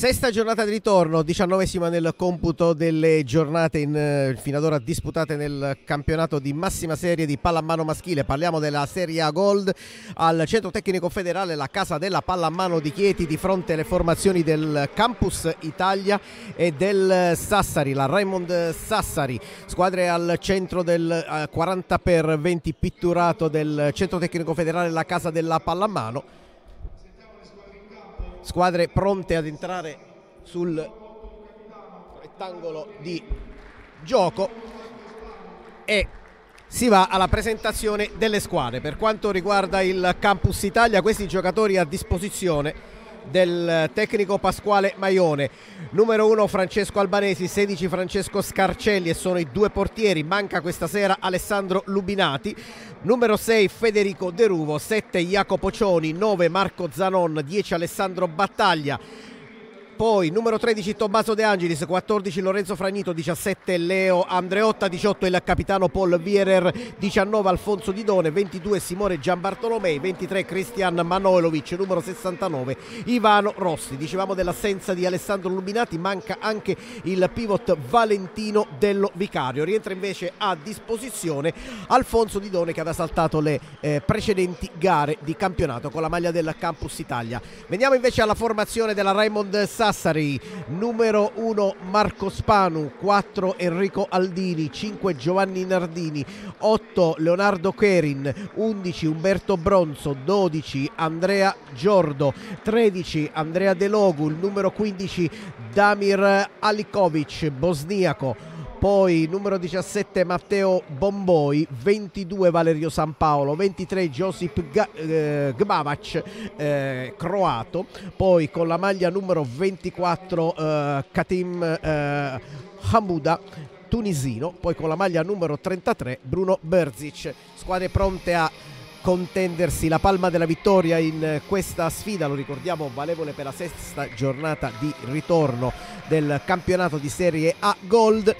Sesta giornata di ritorno, diciannovesima nel computo delle giornate in, eh, fino ad ora disputate nel campionato di massima serie di pallamano maschile. Parliamo della Serie A Gold al Centro Tecnico Federale, la casa della pallamano di Chieti di fronte alle formazioni del Campus Italia e del Sassari, la Raymond Sassari. Squadre al centro del eh, 40 per 20 pitturato del Centro Tecnico Federale, la casa della pallamano squadre pronte ad entrare sul rettangolo di gioco e si va alla presentazione delle squadre. Per quanto riguarda il Campus Italia, questi giocatori a disposizione del tecnico Pasquale Maione. Numero 1 Francesco Albanesi, 16 Francesco Scarcelli e sono i due portieri. Manca questa sera Alessandro Lubinati. Numero 6 Federico Deruvo, 7 Jacopo Cioni, 9 Marco Zanon, 10 Alessandro Battaglia poi numero 13 Tommaso De Angelis, 14 Lorenzo Fragnito, 17 Leo Andreotta, 18 il capitano Paul Vierer, 19 Alfonso Didone, 22 Simone Gianbartolomei, 23 Cristian Manojlovic, numero 69 Ivano Rossi. Dicevamo dell'assenza di Alessandro Luminati, manca anche il pivot Valentino Dello Vicario. Rientra invece a disposizione Alfonso Didone che aveva saltato le eh, precedenti gare di campionato con la maglia del Campus Italia. Veniamo invece alla formazione della Raymond Sa Sassari, numero 1 Marco Spanu, 4 Enrico Aldini, 5 Giovanni Nardini, 8 Leonardo Kerin, 11 Umberto Bronzo, 12 Andrea Giordo, 13 Andrea Delogu, il numero 15 Damir Alikovic, bosniaco, poi numero 17 Matteo Bomboi, 22 Valerio San Paolo, 23 Josip eh, Gbavac, eh, croato, poi con la maglia numero 24 eh, Katim eh, Hamuda, tunisino, poi con la maglia numero 33 Bruno Berzic, squadre pronte a contendersi la palma della vittoria in questa sfida, lo ricordiamo valevole per la sesta giornata di ritorno del campionato di Serie A Gold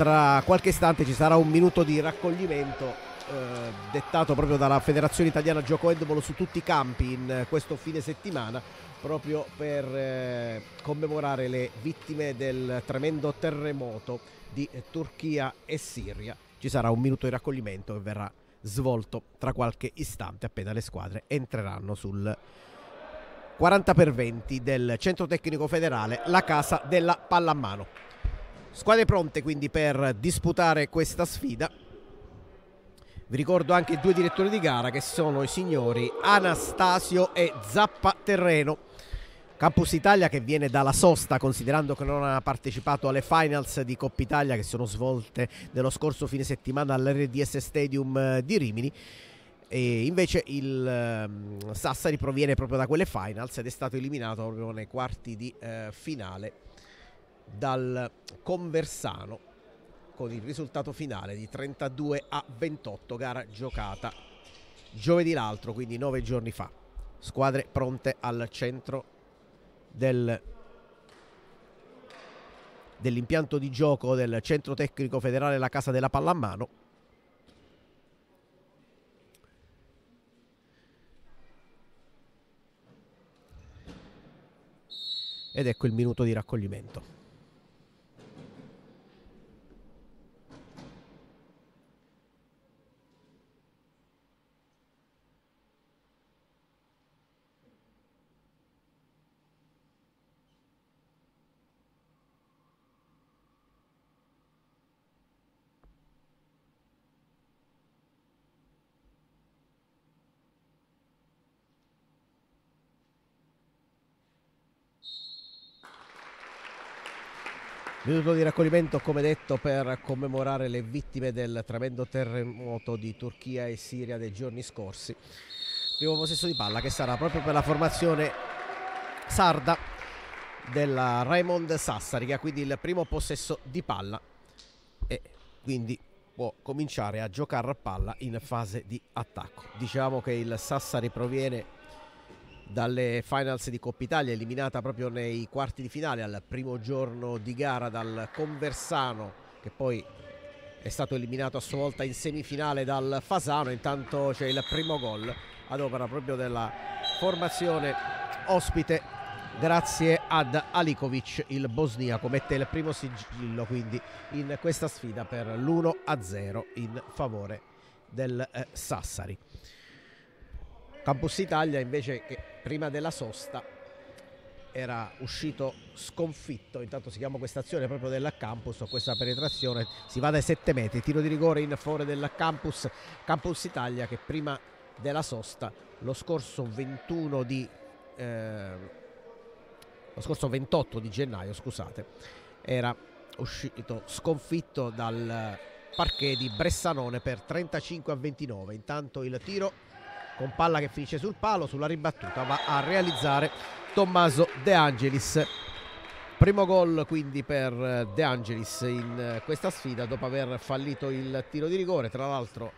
tra qualche istante ci sarà un minuto di raccoglimento eh, dettato proprio dalla Federazione Italiana Gioco Handball su tutti i campi in questo fine settimana proprio per eh, commemorare le vittime del tremendo terremoto di Turchia e Siria. Ci sarà un minuto di raccoglimento che verrà svolto tra qualche istante appena le squadre entreranno sul 40 per 20 del Centro Tecnico Federale, la casa della pallamano. Squadre pronte quindi per disputare questa sfida. Vi ricordo anche i due direttori di gara che sono i signori Anastasio e Zappa Terreno. Campus Italia che viene dalla sosta considerando che non ha partecipato alle finals di Coppa Italia che sono svolte nello scorso fine settimana all'RDS Stadium eh, di Rimini. E invece il um, Sassari proviene proprio da quelle finals ed è stato eliminato proprio nei quarti di uh, finale dal Conversano con il risultato finale di 32 a 28, gara giocata giovedì l'altro, quindi nove giorni fa. Squadre pronte al centro del, dell'impianto di gioco del centro tecnico federale La Casa della Pallamano. Ed ecco il minuto di raccoglimento. Minuto di raccoglimento, come detto, per commemorare le vittime del tremendo terremoto di Turchia e Siria dei giorni scorsi. Primo possesso di palla che sarà proprio per la formazione sarda della Raymond Sassari, che ha quindi il primo possesso di palla e quindi può cominciare a giocare a palla in fase di attacco. Diciamo che il Sassari proviene dalle finals di Coppa Italia, eliminata proprio nei quarti di finale al primo giorno di gara dal Conversano, che poi è stato eliminato a sua volta in semifinale dal Fasano. Intanto c'è il primo gol ad opera proprio della formazione ospite grazie ad Alikovic il bosniaco mette il primo sigillo quindi in questa sfida per l'1-0 in favore del eh, Sassari Campus Italia invece che prima della sosta era uscito sconfitto. Intanto si chiama questa azione proprio del campus questa penetrazione. Si va dai 7 metri tiro di rigore in favore del campus Campus Italia che prima della sosta lo scorso 21 di eh, lo scorso 28 di gennaio scusate era uscito sconfitto dal parquet di Bressanone per 35 a 29 intanto il tiro con palla che finisce sul palo sulla ribattuta va a realizzare Tommaso De Angelis. Primo gol quindi per De Angelis in questa sfida dopo aver fallito il tiro di rigore. Tra l'altro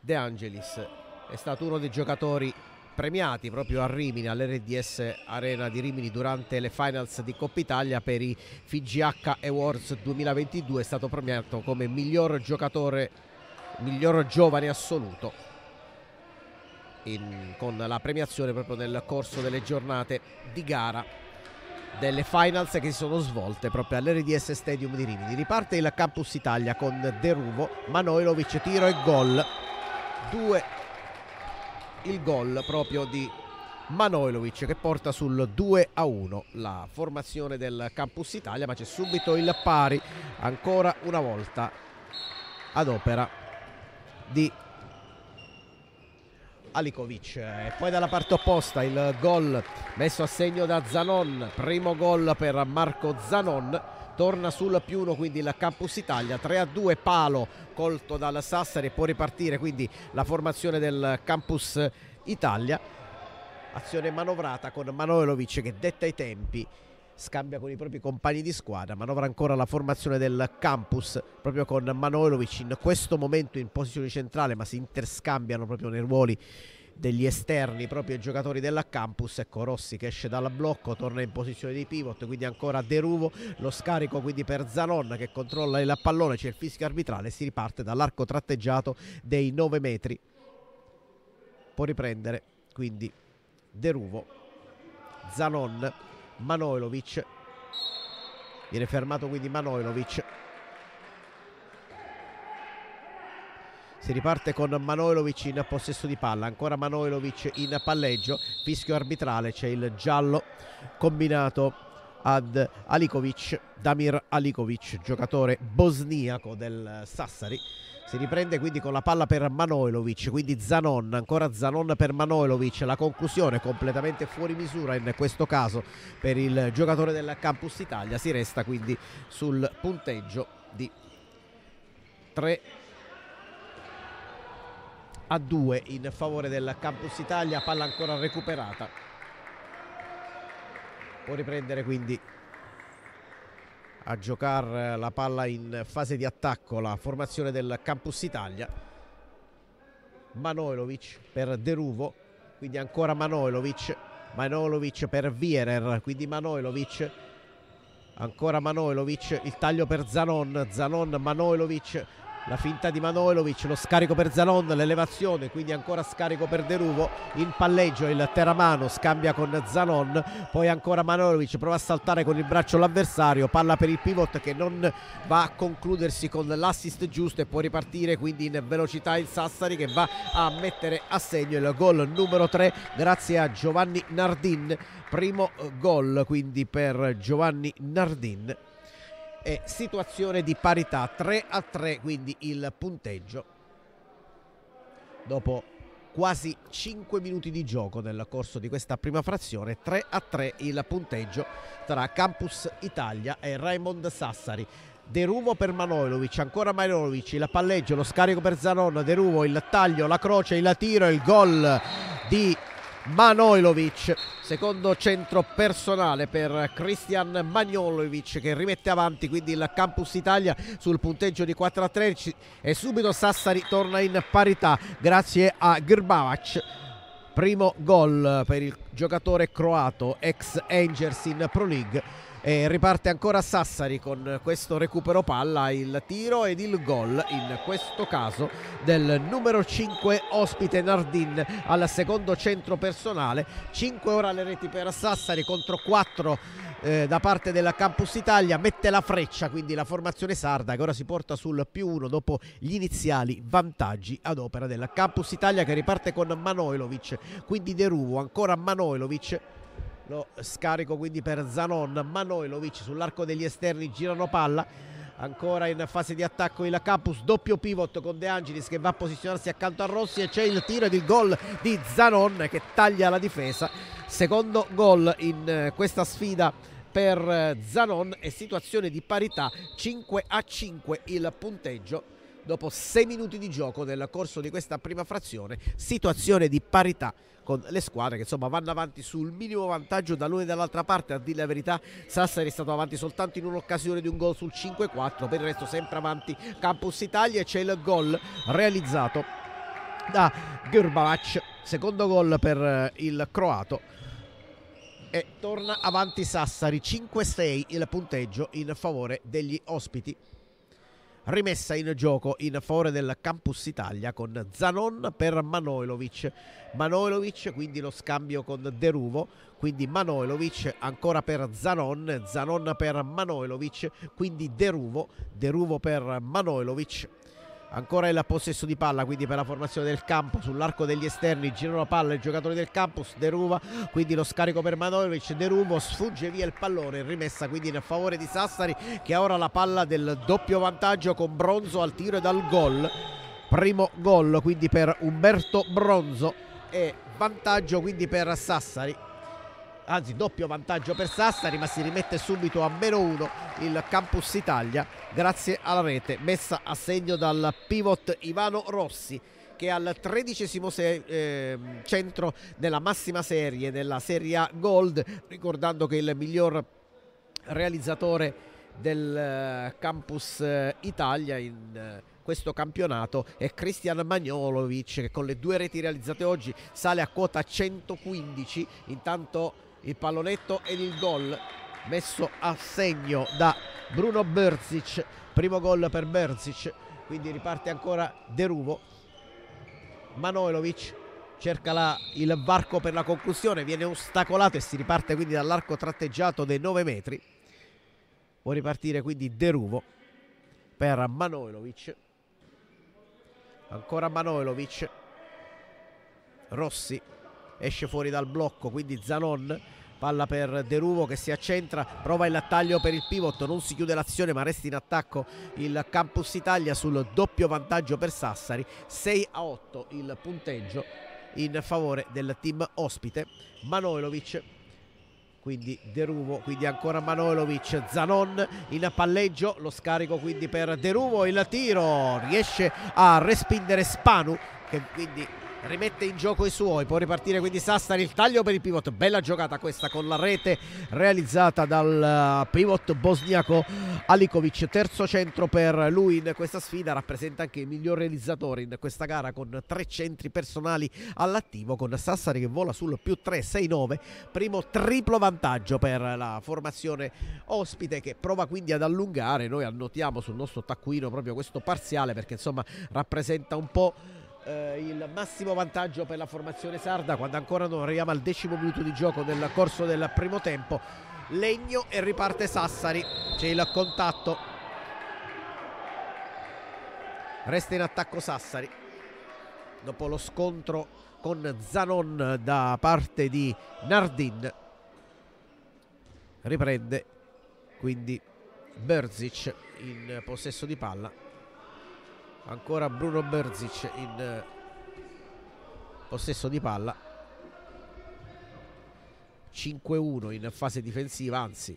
De Angelis è stato uno dei giocatori premiati proprio a Rimini, all'RDS Arena di Rimini durante le finals di Coppa Italia per i FIGH Awards 2022 è stato premiato come miglior giocatore, miglior giovane assoluto in, con la premiazione proprio nel corso delle giornate di gara delle finals che si sono svolte proprio all'RDS Stadium di Rimini. Riparte il Campus Italia con Deruvo, Manojlovic, tiro e gol. Due il gol proprio di Manojlovic che porta sul 2 a 1 la formazione del Campus Italia ma c'è subito il pari ancora una volta ad opera di Alikovic. E poi dalla parte opposta il gol messo a segno da Zanon. Primo gol per Marco Zanon. Torna sul più uno quindi il Campus Italia. 3 a 2 palo colto dal Sassari. E può ripartire quindi la formazione del Campus Italia. Azione manovrata con Manojlovic che detta i tempi scambia con i propri compagni di squadra manovra ancora la formazione del campus proprio con Manojlovic in questo momento in posizione centrale ma si interscambiano proprio nei ruoli degli esterni proprio i giocatori della campus. Ecco Rossi che esce dal blocco torna in posizione di pivot quindi ancora Deruvo lo scarico quindi per Zanon che controlla il pallone c'è il fischio arbitrale si riparte dall'arco tratteggiato dei 9 metri. Può riprendere quindi Deruvo Zanon Manojlovic viene fermato quindi Manojlovic si riparte con Manojlovic in possesso di palla. Ancora Manojlovic in palleggio. Fischio arbitrale c'è il giallo combinato ad Alikovic Damir Alikovic giocatore bosniaco del Sassari si riprende quindi con la palla per Manojlovic quindi Zanon ancora Zanon per Manojlovic. La conclusione completamente fuori misura in questo caso per il giocatore del Campus Italia. Si resta quindi sul punteggio di 3 a 2 in favore del Campus Italia. Palla ancora recuperata. Può riprendere quindi a giocare la palla in fase di attacco la formazione del Campus Italia. Manojlovic per Deruvo quindi ancora Manojlovic Manojlovic per Vierer quindi Manojlovic ancora Manojlovic il taglio per Zanon Zanon Manojlovic la finta di Manojlovic, lo scarico per Zanon, l'elevazione, quindi ancora scarico per Deruvo, in palleggio il Teramano scambia con Zanon, poi ancora Manojlovic prova a saltare con il braccio l'avversario, palla per il pivot che non va a concludersi con l'assist giusto e può ripartire quindi in velocità il Sassari che va a mettere a segno il gol numero 3 grazie a Giovanni Nardin, primo gol quindi per Giovanni Nardin e situazione di parità 3 a 3 quindi il punteggio. Dopo quasi 5 minuti di gioco nel corso di questa prima frazione 3 a 3 il punteggio tra Campus Italia e Raymond Sassari. Deruvo per Manojlovic, ancora Manojlovic, il palleggio, lo scarico per Zanon, Deruvo, il taglio, la croce, il tiro il gol di Manojlovic secondo centro personale per Christian Manojlovic che rimette avanti quindi il Campus Italia sul punteggio di 4 a 13 e subito Sassari torna in parità grazie a Girbavac primo gol per il giocatore croato ex Angers in Pro League e riparte ancora Sassari con questo recupero palla, il tiro ed il gol, in questo caso del numero 5 ospite Nardin al secondo centro personale. 5 ora le reti per Sassari contro 4 eh, da parte del Campus Italia, mette la freccia quindi la formazione sarda che ora si porta sul più 1 dopo gli iniziali vantaggi ad opera del Campus Italia che riparte con Manojlovic, quindi De Ruvo, ancora Manojlovic lo scarico quindi per Zanon Manojlovic sull'arco degli esterni girano palla. Ancora in fase di attacco il Campus doppio pivot con De Angelis che va a posizionarsi accanto a Rossi e c'è il tiro ed il gol di Zanon che taglia la difesa. Secondo gol in eh, questa sfida per eh, Zanon e situazione di parità 5 a 5 il punteggio. Dopo 6 minuti di gioco nel corso di questa prima frazione situazione di parità con le squadre che insomma vanno avanti sul minimo vantaggio da l'una e dall'altra parte. A dire la verità Sassari è stato avanti soltanto in un'occasione di un gol sul 5-4 per il resto sempre avanti Campus Italia e c'è il gol realizzato da Gurbavac secondo gol per eh, il croato. E torna avanti Sassari 5-6 il punteggio in favore degli ospiti rimessa in gioco in favore del Campus Italia con Zanon per Manojlovic. Manojlovic, quindi lo scambio con Deruvo, quindi Manojlovic ancora per Zanon, Zanon per Manojlovic, quindi Deruvo, Deruvo per Manojlovic ancora il possesso di palla quindi per la formazione del campo. Sull'arco degli esterni girano la palla i giocatori del campus. Deruva quindi lo scarico per Manojlovic Deruvo sfugge via il pallone rimessa quindi in favore di Sassari che ha ora la palla del doppio vantaggio con Bronzo al tiro e dal gol. Primo gol quindi per Umberto Bronzo e vantaggio quindi per Sassari anzi doppio vantaggio per Sassari ma si rimette subito a meno uno il Campus Italia grazie alla rete messa a segno dal pivot Ivano Rossi che al tredicesimo se- eh, centro della massima serie della Serie A Gold ricordando che il miglior realizzatore del eh, Campus eh, Italia in eh, questo campionato è Cristian Magnolovic che con le due reti realizzate oggi sale a quota 115 intanto il pallonetto ed il gol messo a segno da Bruno Berzic. Primo gol per Berzic quindi riparte ancora Deruvo Manojlovic cerca la, il varco per la conclusione viene ostacolato e si riparte quindi dall'arco tratteggiato dei 9 metri. Può ripartire quindi Deruvo per Manojlovic. Ancora Manojlovic. Rossi esce fuori dal blocco quindi Zanon palla per Deruvo che si accentra prova il taglio per il pivot non si chiude l'azione ma resta in attacco il Campus Italia sul doppio vantaggio per Sassari 6 a 8 il punteggio in favore del team ospite Manojlovic quindi Deruvo, quindi ancora Manojlovic, Zanon in palleggio, lo scarico quindi per Deruvo, il tiro riesce a respingere Spanu che quindi rimette in gioco i suoi, può ripartire quindi Sassari, il taglio per il pivot, bella giocata questa con la rete realizzata dal eh, pivot bosniaco Alikovic, terzo centro per lui in questa sfida, rappresenta anche il miglior realizzatore in questa gara con tre centri personali all'attivo con Sassari che vola sul più 3, 6, 9, primo triplo vantaggio per la formazione ospite che prova quindi ad allungare, noi annotiamo sul nostro taccuino proprio questo parziale perché insomma rappresenta un po' eh, il massimo vantaggio per la formazione sarda quando ancora non arriviamo al decimo minuto di gioco nel corso del primo tempo. Legno e riparte Sassari, c'è il contatto. Resta in attacco Sassari. Dopo lo scontro con Zanon da parte di Nardin. Riprende quindi Berzic in possesso di palla ancora Bruno Berzic in eh, possesso di palla. 5-1 in fase difensiva anzi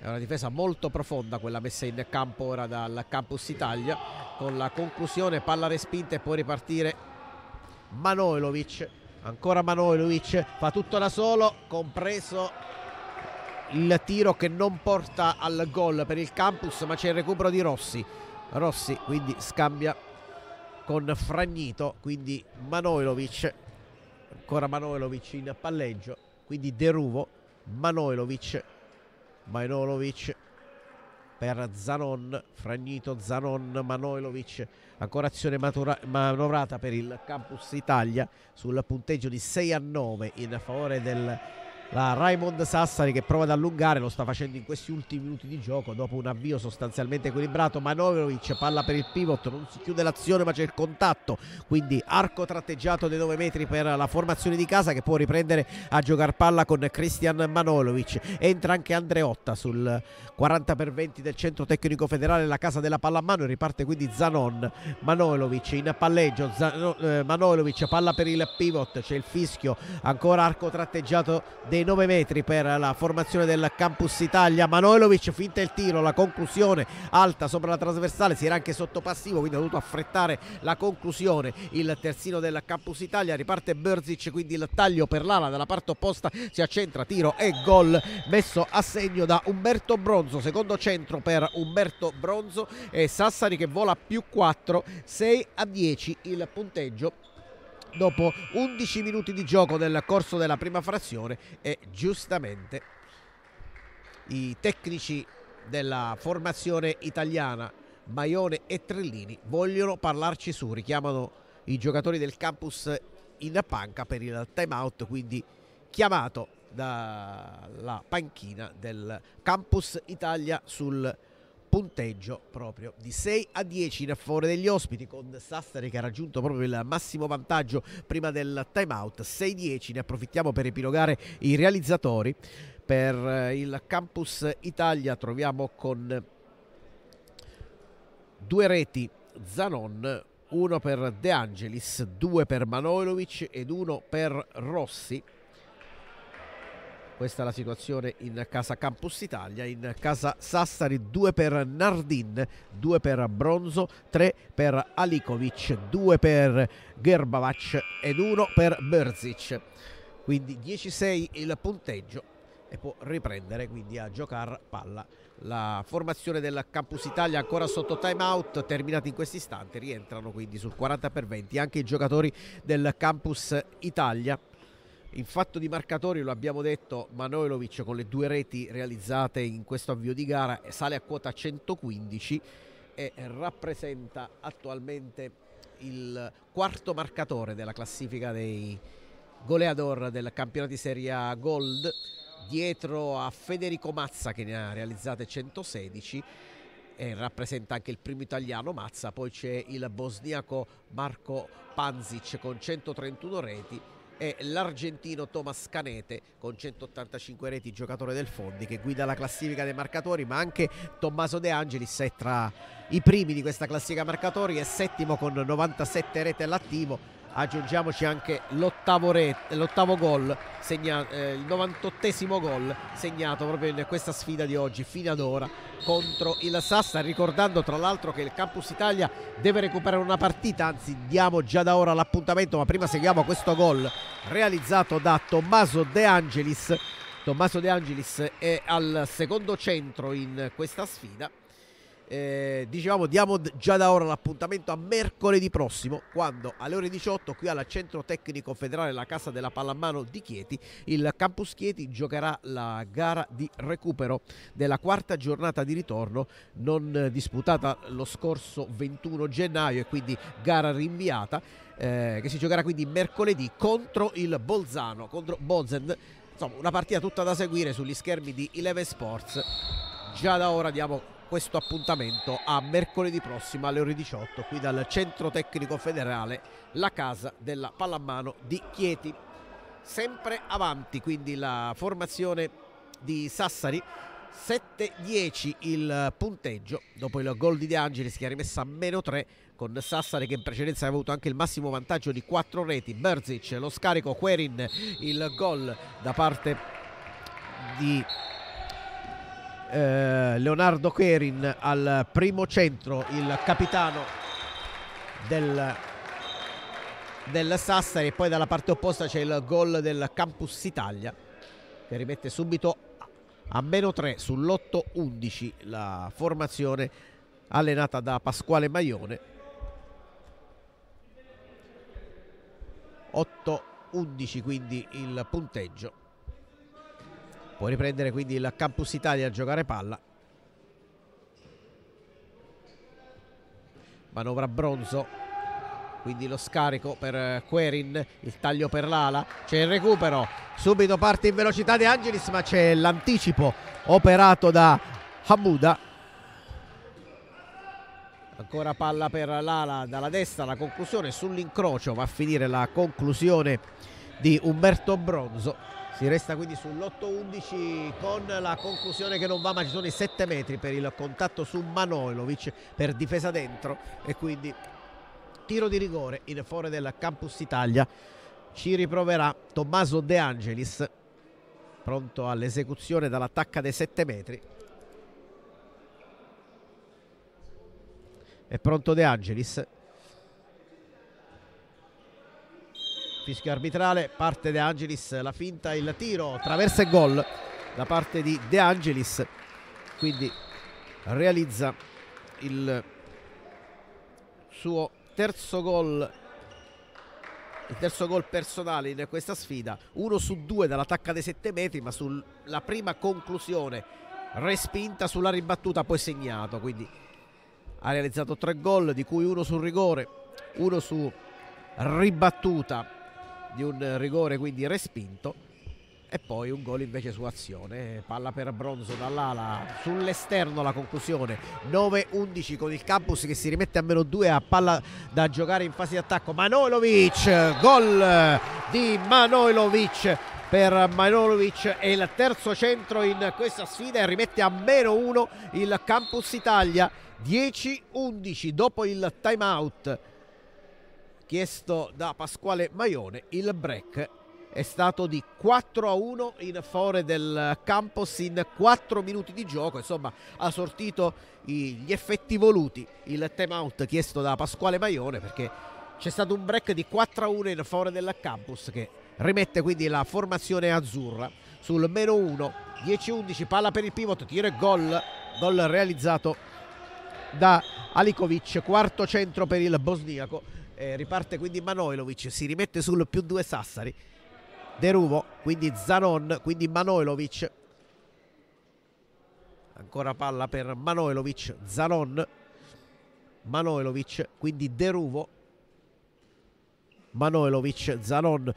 è una difesa molto profonda quella messa in campo ora dal Campus Italia. Con la conclusione palla respinta e può ripartire Manojlovic. Ancora Manojlovic fa tutto da solo compreso il tiro che non porta al gol per il Campus ma c'è il recupero di Rossi Rossi quindi scambia con Fragnito quindi Manojlovic ancora Manojlovic in palleggio quindi Deruvo Manojlovic Manojlovic per Zanon Fragnito Zanon Manojlovic ancora azione manovrata per il Campus Italia sul punteggio di 6 a 9 in favore del la Raimond Sassari che prova ad allungare, lo sta facendo in questi ultimi minuti di gioco dopo un avvio sostanzialmente equilibrato. Manovic palla per il pivot, non si chiude l'azione ma c'è il contatto, quindi arco tratteggiato dei 9 metri per la formazione di casa che può riprendere a giocare palla con Cristian Manolovic. Entra anche Andreotta sul 40 per 20 del centro tecnico federale, la casa della palla a mano riparte quindi Zanon. Manolovic in palleggio, Zan- eh, Manolovic palla per il pivot, c'è il fischio, ancora arco tratteggiato dei dei 9 metri per la formazione del Campus Italia. Manojlovic finta il tiro, la conclusione alta sopra la trasversale, si era anche sotto passivo, quindi ha dovuto affrettare la conclusione. Il terzino del Campus Italia riparte Berzic, quindi il taglio per l'ala dalla parte opposta si accentra, tiro e gol messo a segno da Umberto Bronzo, secondo centro per Umberto Bronzo e Sassari che vola più 4, 6 a 10 il punteggio dopo 11 minuti di gioco nel corso della prima frazione e giustamente i tecnici della formazione italiana Maione e Trellini vogliono parlarci su, richiamano i giocatori del campus in panca per il time out, quindi chiamato dalla panchina del campus Italia sul punteggio proprio di 6 a 10 in favore degli ospiti con Sassari che ha raggiunto proprio il massimo vantaggio prima del time out. 6-10 ne approfittiamo per epilogare i realizzatori. Per eh, il campus Italia troviamo con due reti Zanon uno per De Angelis due per Manojlovic ed uno per Rossi questa è la situazione in casa Campus Italia, in casa Sassari 2 per Nardin, 2 per Bronzo, 3 per Alikovic, 2 per Gerbavac ed 1 per Berzic. Quindi 10-6 il punteggio e può riprendere quindi a giocare palla. La formazione del Campus Italia ancora sotto time out, terminati in questo istante, rientrano quindi sul 40 per 20 anche i giocatori del Campus Italia in fatto di marcatori lo abbiamo detto, Manojlovic con le due reti realizzate in questo avvio di gara sale a quota 115 e rappresenta attualmente il quarto marcatore della classifica dei goleador del campionato di Serie A Gold dietro a Federico Mazza che ne ha realizzate 116 e rappresenta anche il primo italiano Mazza, poi c'è il bosniaco Marco Panzic con 131 reti e l'argentino Thomas Canete con 185 reti, giocatore del Fondi che guida la classifica dei marcatori, ma anche Tommaso De Angelis è tra i primi di questa classifica marcatori, è settimo con 97 reti all'attivo aggiungiamoci anche l'ottavo, rete, l'ottavo gol, segna, eh, il 98esimo gol segnato proprio in questa sfida di oggi, fino ad ora, contro il Sassa, ricordando tra l'altro che il Campus Italia deve recuperare una partita, anzi diamo già da ora l'appuntamento, ma prima seguiamo questo gol realizzato da Tommaso De Angelis. Tommaso De Angelis è al secondo centro in questa sfida eh, dicevamo diamo già da ora l'appuntamento a mercoledì prossimo quando alle ore 18 qui al centro tecnico federale la casa della pallamano di Chieti il Campus Chieti giocherà la gara di recupero della quarta giornata di ritorno non disputata lo scorso 21 gennaio e quindi gara rinviata eh, che si giocherà quindi mercoledì contro il Bolzano contro Bozen insomma una partita tutta da seguire sugli schermi di Eleven Sports. Già da ora diamo questo appuntamento a mercoledì prossimo alle ore 18 qui dal centro tecnico federale la casa della pallamano di Chieti. Sempre avanti quindi la formazione di Sassari. 7-10 il punteggio dopo il gol di De Angelis che ha rimesso a meno 3 con Sassari che in precedenza aveva avuto anche il massimo vantaggio di 4 reti. Berzic lo scarico Querin il gol da parte di eh, Leonardo Kerin al primo centro, il capitano del, del Sassari e poi dalla parte opposta c'è il gol del Campus Italia che rimette subito a meno 3 sull'8-11 la formazione allenata da Pasquale Maione 8 11 quindi il punteggio. Può riprendere quindi il Campus Italia a giocare palla. Manovra bronzo. Quindi lo scarico per Querin, il taglio per l'ala. C'è il recupero. Subito parte in velocità De Angelis, ma c'è l'anticipo operato da Hamuda. Ancora palla per l'ala dalla destra, la conclusione sull'incrocio va a finire la conclusione di Umberto Bronzo. Si resta quindi sull'8-11 con la conclusione che non va, ma ci sono i 7 metri per il contatto su Manojlovic per difesa dentro e quindi tiro di rigore in fuori del Campus Italia. Ci riproverà Tommaso De Angelis, pronto all'esecuzione dall'attacca dei 7 metri. È pronto De Angelis. Fischio arbitrale, parte De Angelis, la finta, il tiro, traversa e gol da parte di De Angelis. Quindi realizza il suo terzo gol il terzo gol personale in questa sfida. Uno su due dall'attacca dei 7 metri ma sulla prima conclusione respinta sulla ribattuta poi segnato. Quindi ha realizzato tre gol di cui uno sul rigore uno su ribattuta di un rigore quindi respinto e poi un gol invece su azione. Palla per Bronzo dall'ala sull'esterno la conclusione 9-11 con il campus che si rimette a meno 2 a palla da giocare in fase di attacco. Manojlovic gol di Manojlovic per Manojlovic è il terzo centro in questa sfida e rimette a meno 1 il campus Italia 10-11 dopo il time out chiesto da Pasquale Maione il break è stato di 4 a 1 in favore del Campos in 4 minuti di gioco. Insomma ha sortito gli effetti voluti il time out chiesto da Pasquale Maione perché c'è stato un break di 4 a 1 in favore del Campus che rimette quindi la formazione azzurra sul meno 1 10-11 palla per il pivot tiro e gol. Gol realizzato da Alikovic quarto centro per il bosniaco eh, riparte quindi Manojlovic si rimette sul più 2 Sassari. Deruvo quindi Zanon quindi Manojlovic. Ancora palla per Manojlovic Zanon. Manojlovic quindi Deruvo Manojlovic Zanon.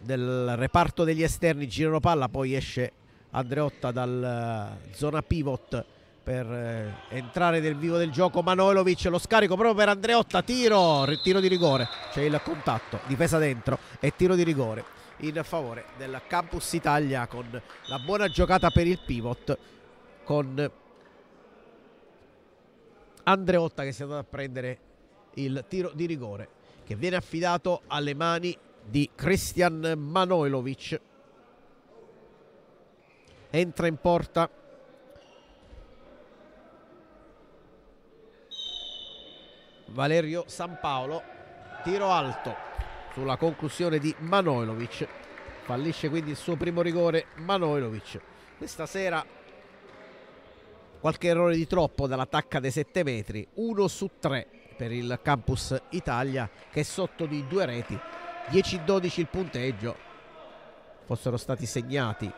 Nel reparto degli esterni girano palla poi esce Andreotta dal uh, zona pivot per eh, entrare nel vivo del gioco. Manojlovic lo scarico proprio per Andreotta. Tiro, tiro di rigore. C'è il contatto, difesa dentro e tiro di rigore in favore del Campus Italia con la buona giocata per il pivot con Andreotta che si è andato a prendere il tiro di rigore che viene affidato alle mani di Christian Manojlovic. Entra in porta Valerio San Paolo tiro alto sulla conclusione di Manojlovic. Fallisce quindi il suo primo rigore Manojlovic. Questa sera qualche errore di troppo dall'attacca dei 7 metri 1 su 3 per il Campus Italia che è sotto di due reti. 10-12 il punteggio. Fossero stati segnati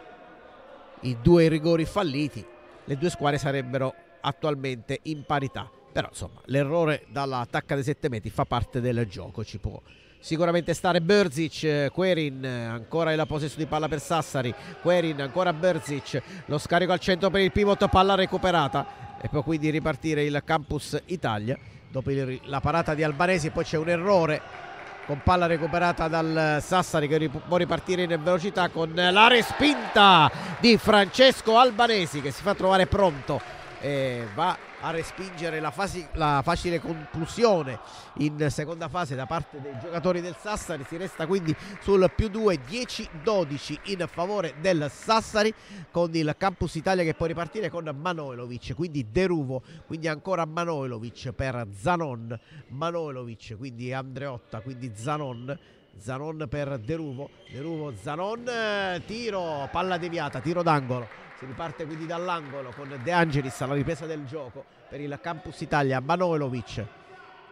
i due rigori falliti le due squadre sarebbero attualmente in parità però insomma l'errore dall'attacca dei 7 metri fa parte del gioco ci può sicuramente stare. Berzic Querin ancora la possessione di palla per Sassari. Querin ancora Berzic lo scarico al centro per il pivot palla recuperata. E poi quindi ripartire il Campus Italia dopo la parata di Albanesi. Poi c'è un errore con palla recuperata dal Sassari che può ripartire in velocità con la respinta di Francesco Albanesi che si fa trovare pronto e va a respingere la, fasi, la, facile conclusione in seconda fase da parte dei giocatori del Sassari. Si resta quindi sul più 2 10-12 in favore del Sassari con il Campus Italia che può ripartire con Manojlovic quindi Deruvo quindi ancora Manojlovic per Zanon. Manojlovic quindi Andreotta quindi Zanon. Zanon per Deruvo. Deruvo Zanon tiro palla deviata tiro d'angolo si riparte quindi dall'angolo con De Angelis alla ripresa del gioco per il Campus Italia. Manojlovic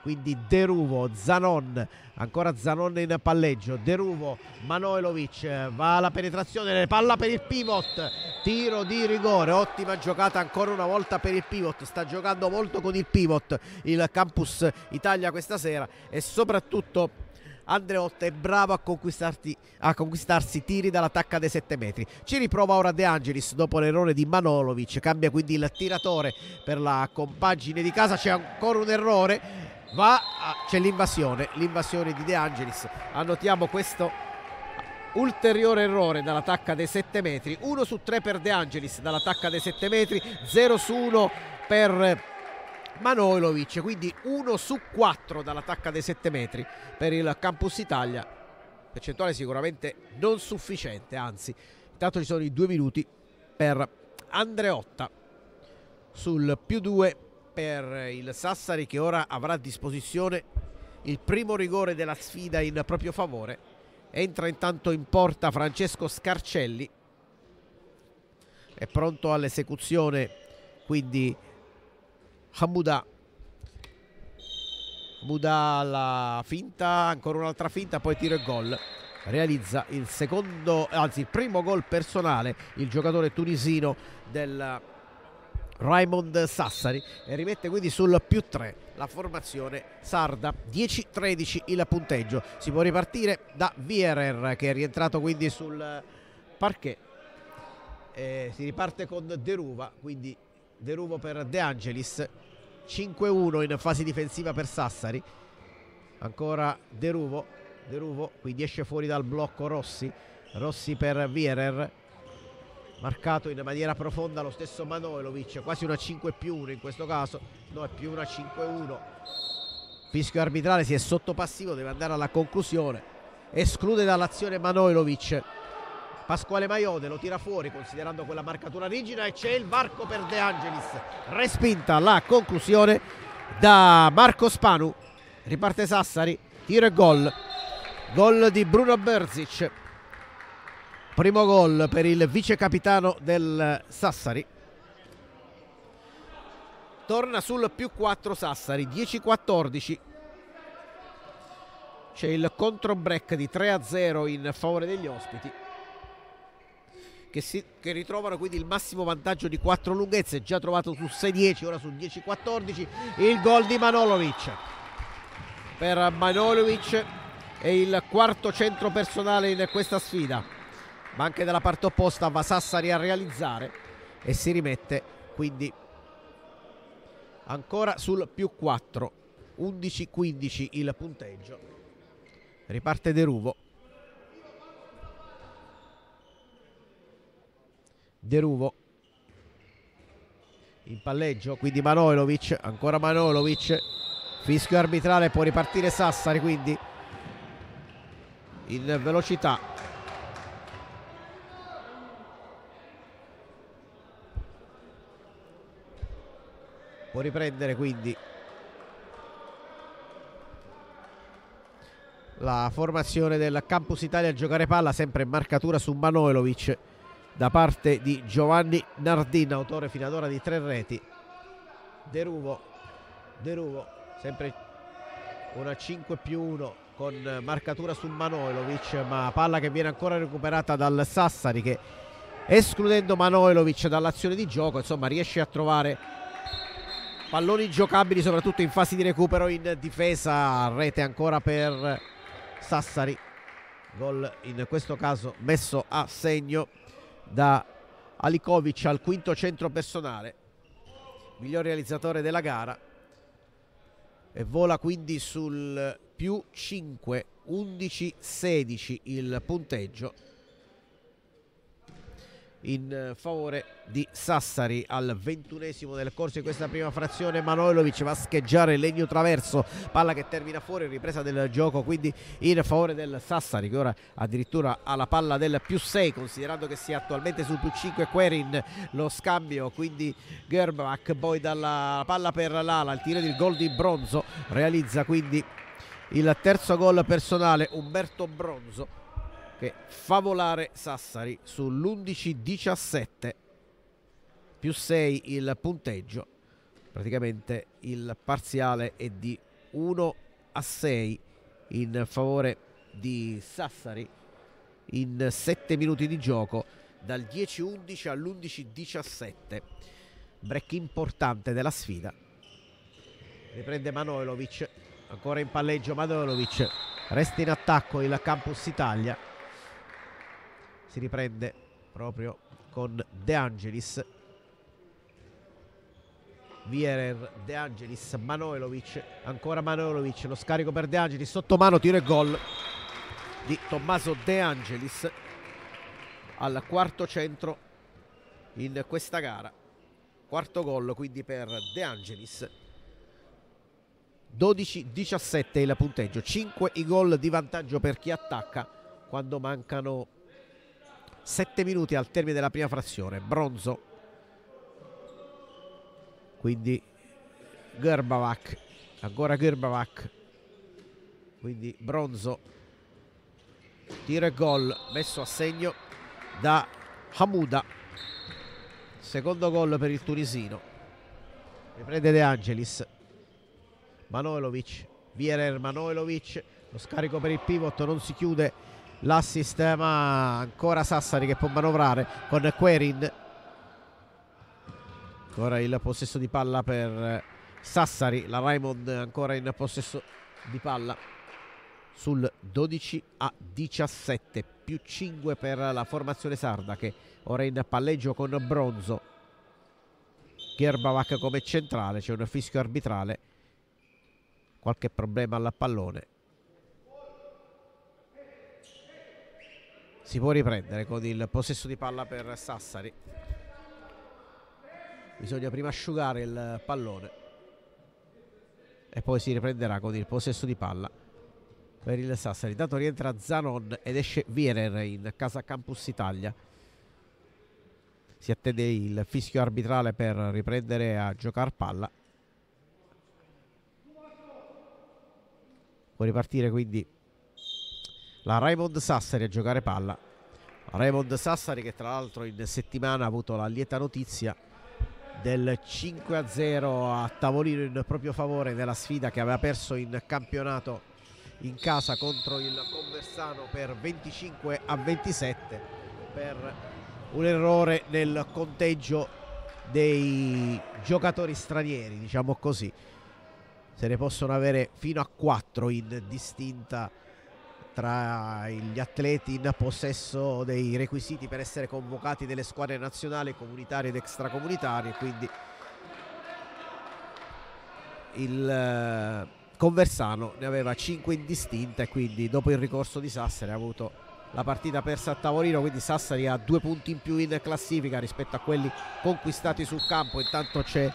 quindi Deruvo, Zanon, ancora Zanon in palleggio, Deruvo, Manojlovic, va alla penetrazione, palla per il pivot, tiro di rigore, ottima giocata ancora una volta per il pivot, sta giocando molto con il pivot il Campus Italia questa sera e soprattutto Andreotta è bravo a, a conquistarsi tiri dall'attacca dei 7 metri. Ci riprova ora De Angelis dopo l'errore di Manolovic. Cambia quindi il tiratore per la compagine di casa. C'è ancora un errore. Va, c'è l'invasione, l'invasione di De Angelis. Annotiamo questo ulteriore errore dall'attacca dei 7 metri 1 su 3 per De Angelis dall'attacca dei 7 metri 0 su 1 per Manojlovic, quindi 1 su 4 dall'attacca dei 7 metri per il Campus Italia. Percentuale sicuramente non sufficiente, anzi, intanto ci sono i due minuti per Andreotta sul più 2 per il Sassari che ora avrà a disposizione il primo rigore della sfida in proprio favore. Entra intanto in porta Francesco Scarcelli, è pronto all'esecuzione quindi Hamuda. Hamuda la finta ancora un'altra finta poi tiro e gol. Realizza il secondo anzi il primo gol personale il giocatore tunisino del Raymond Sassari e rimette quindi sul più 3 la formazione sarda. 10-13 il punteggio. Si può ripartire da Vierer che è rientrato quindi sul parquet. E si riparte con Deruva quindi Deruvo per De Angelis 5-1 in fase difensiva per Sassari. Ancora Deruvo Deruvo quindi esce fuori dal blocco Rossi. Rossi per Vierer. Marcato in maniera profonda lo stesso Manojlovic quasi una 5 più 1 in questo caso. No è più una 5-1 fischio arbitrale si è sotto passivo deve andare alla conclusione. Esclude dall'azione Manojlovic Pasquale Maiode lo tira fuori considerando quella marcatura rigida e c'è il varco per De Angelis. Respinta la conclusione da Marco Spanu. Riparte Sassari tiro e gol. Gol di Bruno Berzic. Primo gol per il vice capitano del Sassari. Torna sul più 4 Sassari 10-14 c'è il contro break di 3 0 in favore degli ospiti che, si, che, ritrovano quindi il massimo vantaggio di 4 lunghezze, già trovato su 6-10, ora su 10-14, il gol di Manolovic. Per Manolovic è il quarto centro personale in questa sfida, ma anche dalla parte opposta va Sassari a realizzare e si rimette quindi ancora sul più 4, 11-15 il punteggio. Riparte De Ruvo. Deruvo. In palleggio quindi Manojlovic ancora Manojlovic. Fischio arbitrale può ripartire Sassari quindi. In velocità. Può riprendere quindi. La formazione del Campus Italia a giocare palla sempre in marcatura su Manojlovic da parte di Giovanni Nardin, autore fino ad ora di tre reti. Deruvo, Deruvo sempre una 5 più 1 con marcatura su Manojlovic, ma palla che viene ancora recuperata dal Sassari che escludendo Manojlovic dall'azione di gioco, insomma riesce a trovare palloni giocabili soprattutto in fase di recupero in difesa, rete ancora per Sassari. Gol in questo caso messo a segno da Alikovic al quinto centro personale, miglior realizzatore della gara. E vola quindi sul più 5, 11-16 il punteggio in favore di Sassari al ventunesimo del corso di questa prima frazione. Manojlovic va a scheggiare legno traverso palla che termina fuori ripresa del gioco quindi in favore del Sassari che ora addirittura ha la palla del più 6 considerando che sia attualmente sul più 5 Querin lo scambio quindi Gerbach poi dalla palla per l'ala il tiro del gol di Bronzo realizza quindi il terzo gol personale Umberto Bronzo che fa volare Sassari sull'11-17 più 6 il punteggio praticamente il parziale è di 1 a 6 in favore di Sassari in 7 minuti di gioco dal 10-11 all'11-17 break importante della sfida. Riprende Manojlovic ancora in palleggio Manojlovic. Resta in attacco il Campus Italia si riprende proprio con De Angelis Vierer, De Angelis, Manojlovic, ancora Manojlovic, lo scarico per De Angelis, sotto mano, tiro e gol di Tommaso De Angelis al quarto centro in questa gara. Quarto gol quindi per De Angelis. 12-17 il punteggio, 5 i gol di vantaggio per chi attacca quando mancano 7 minuti al termine della prima frazione. Bronzo. Quindi Gerbavac ancora Gerbavac quindi Bronzo. Tiro e gol messo a segno da Hamuda. Secondo gol per il tunisino. Riprende De Angelis. Manojlovic Vierer Manojlovic lo scarico per il pivot non si chiude l'assist ma ancora Sassari che può manovrare con Querin. Ancora il possesso di palla per Sassari la Raimond ancora in possesso di palla sul 12 a 17 più 5 per la formazione sarda che ora in palleggio con Bronzo. Gerbavac come centrale c'è un fischio arbitrale qualche problema al pallone si può riprendere con il possesso di palla per Sassari. Bisogna prima asciugare il pallone e poi si riprenderà con il possesso di palla per il Sassari. Intanto rientra Zanon ed esce Vierer in casa Campus Italia. Si attende il fischio arbitrale per riprendere a giocare palla. Può ripartire quindi la Raymond Sassari a giocare palla Raymond Sassari che tra l'altro in settimana ha avuto la lieta notizia del 5-0 a tavolino in proprio favore nella sfida che aveva perso in campionato in casa contro il Conversano per 25 a 27 per un errore nel conteggio dei giocatori stranieri, diciamo così. Se ne possono avere fino a 4 in distinta tra gli atleti in possesso dei requisiti per essere convocati nelle squadre nazionali, comunitarie ed extracomunitarie, quindi il eh, Conversano ne aveva 5 in distinta e quindi dopo il ricorso di Sassari ha avuto la partita persa a tavolino, quindi Sassari ha due punti in più in classifica rispetto a quelli conquistati sul campo, intanto c'è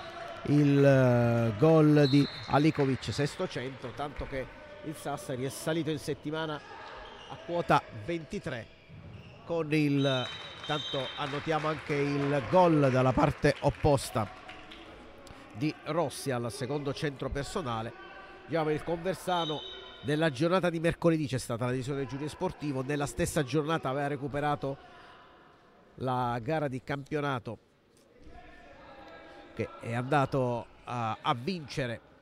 il uh, gol di Alikovic, sesto centro, tanto che il Sassari è salito in settimana a quota 23 con il tanto annotiamo anche il gol dalla parte opposta di Rossi al secondo centro personale. Diciamo il Conversano. Nella giornata di mercoledì c'è stata la decisione del giuria sportivo. Nella stessa giornata aveva recuperato la gara di campionato che è andato a, a vincere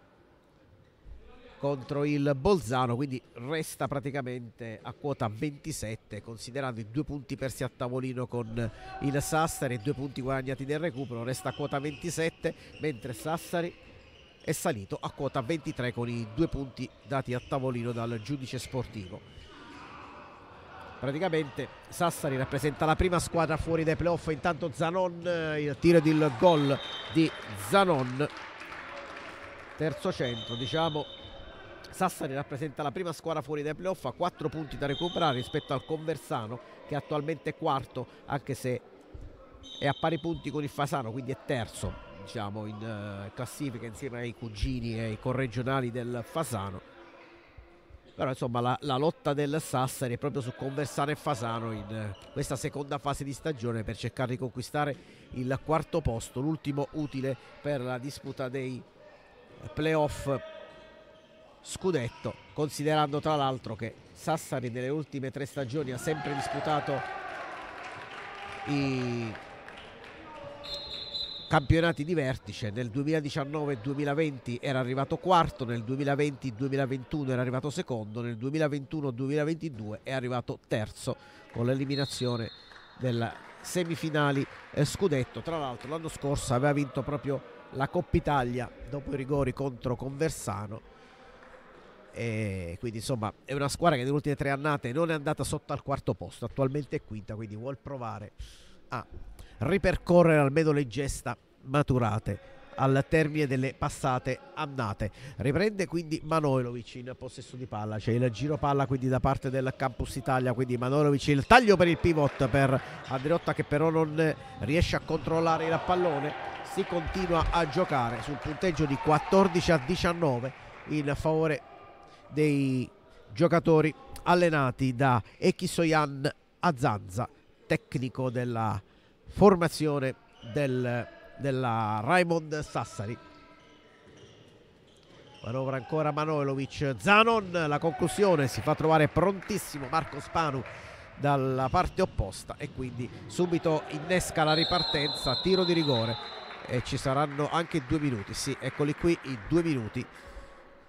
contro il Bolzano, quindi resta praticamente a quota 27 considerando i due punti persi a tavolino con il Sassari e due punti guadagnati del recupero, resta a quota 27 mentre Sassari è salito a quota 23 con i due punti dati a tavolino dal giudice sportivo. Praticamente Sassari rappresenta la prima squadra fuori dai playoff, intanto Zanon, il tiro del gol di Zanon, terzo centro diciamo Sassari rappresenta la prima squadra fuori dai playoff, ha 4 punti da recuperare rispetto al Conversano che attualmente è quarto anche se è a pari punti con il Fasano, quindi è terzo diciamo, in uh, classifica insieme ai cugini e ai corregionali del Fasano. Però insomma la, la, lotta del Sassari è proprio su Conversano e Fasano in uh, questa seconda fase di stagione per cercare di conquistare il quarto posto, l'ultimo utile per la disputa dei playoff scudetto, considerando tra l'altro che Sassari nelle ultime tre stagioni ha sempre disputato i campionati di vertice, nel 2019-2020 era arrivato quarto, nel 2020-2021 era arrivato secondo, nel 2021-2022 è arrivato terzo con l'eliminazione delle semifinali eh, scudetto. Tra l'altro l'anno scorso aveva vinto proprio la Coppa Italia dopo i rigori contro Conversano. E quindi insomma è una squadra che nelle ultime tre annate non è andata sotto al quarto posto, attualmente è quinta, quindi vuol provare a ripercorrere almeno le gesta maturate al termine delle passate annate. Riprende quindi Manojlovic in possesso di palla, c'è il giro palla quindi da parte del Campus Italia, quindi Manojlovic il taglio per il pivot per Andreotta che però non riesce a controllare il pallone, si continua a giocare sul punteggio di 14 a 19 in favore dei giocatori allenati da Ekisoyan Azanza, tecnico della formazione del, della Raimond Sassari. Manovra ancora Manojlovic, Zanon, la conclusione, si fa trovare prontissimo Marco Spanu dalla parte opposta e quindi subito innesca la ripartenza, tiro di rigore e ci saranno anche due minuti, sì, eccoli qui i due minuti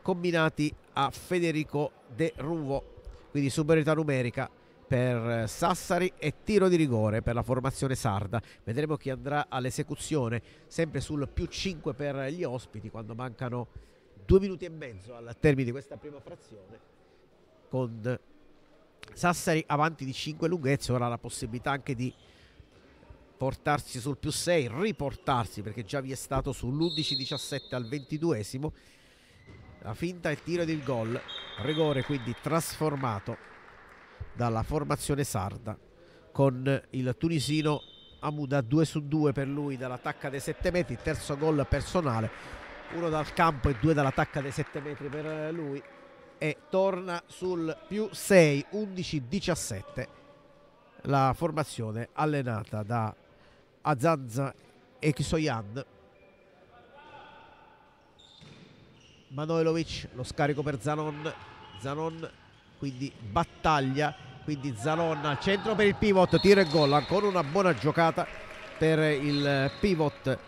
combinati a Federico De Ruvo, quindi superiorità numerica per Sassari e tiro di rigore per la formazione sarda. Vedremo chi andrà all'esecuzione, sempre sul più 5 per gli ospiti quando mancano due minuti e mezzo al termine di questa prima frazione con Sassari avanti di 5 lunghezze, ora la possibilità anche di portarsi sul più 6, riportarsi perché già vi è stato sull'11-17 al 22esimo. La finta e il tiro del gol, rigore quindi trasformato dalla formazione sarda con il tunisino Amuda 2 su 2 per lui dall'attacca dei 7 metri, terzo gol personale, uno dal campo e due dall'attacca dei 7 metri per lui. E torna sul più 6, 11-17 la formazione allenata da Azanza e Kisoyan. Manojlovic, lo scarico per Zanon, Zanon quindi battaglia. Quindi Zanon al centro per il pivot tiro e gol. Ancora una buona giocata per il pivot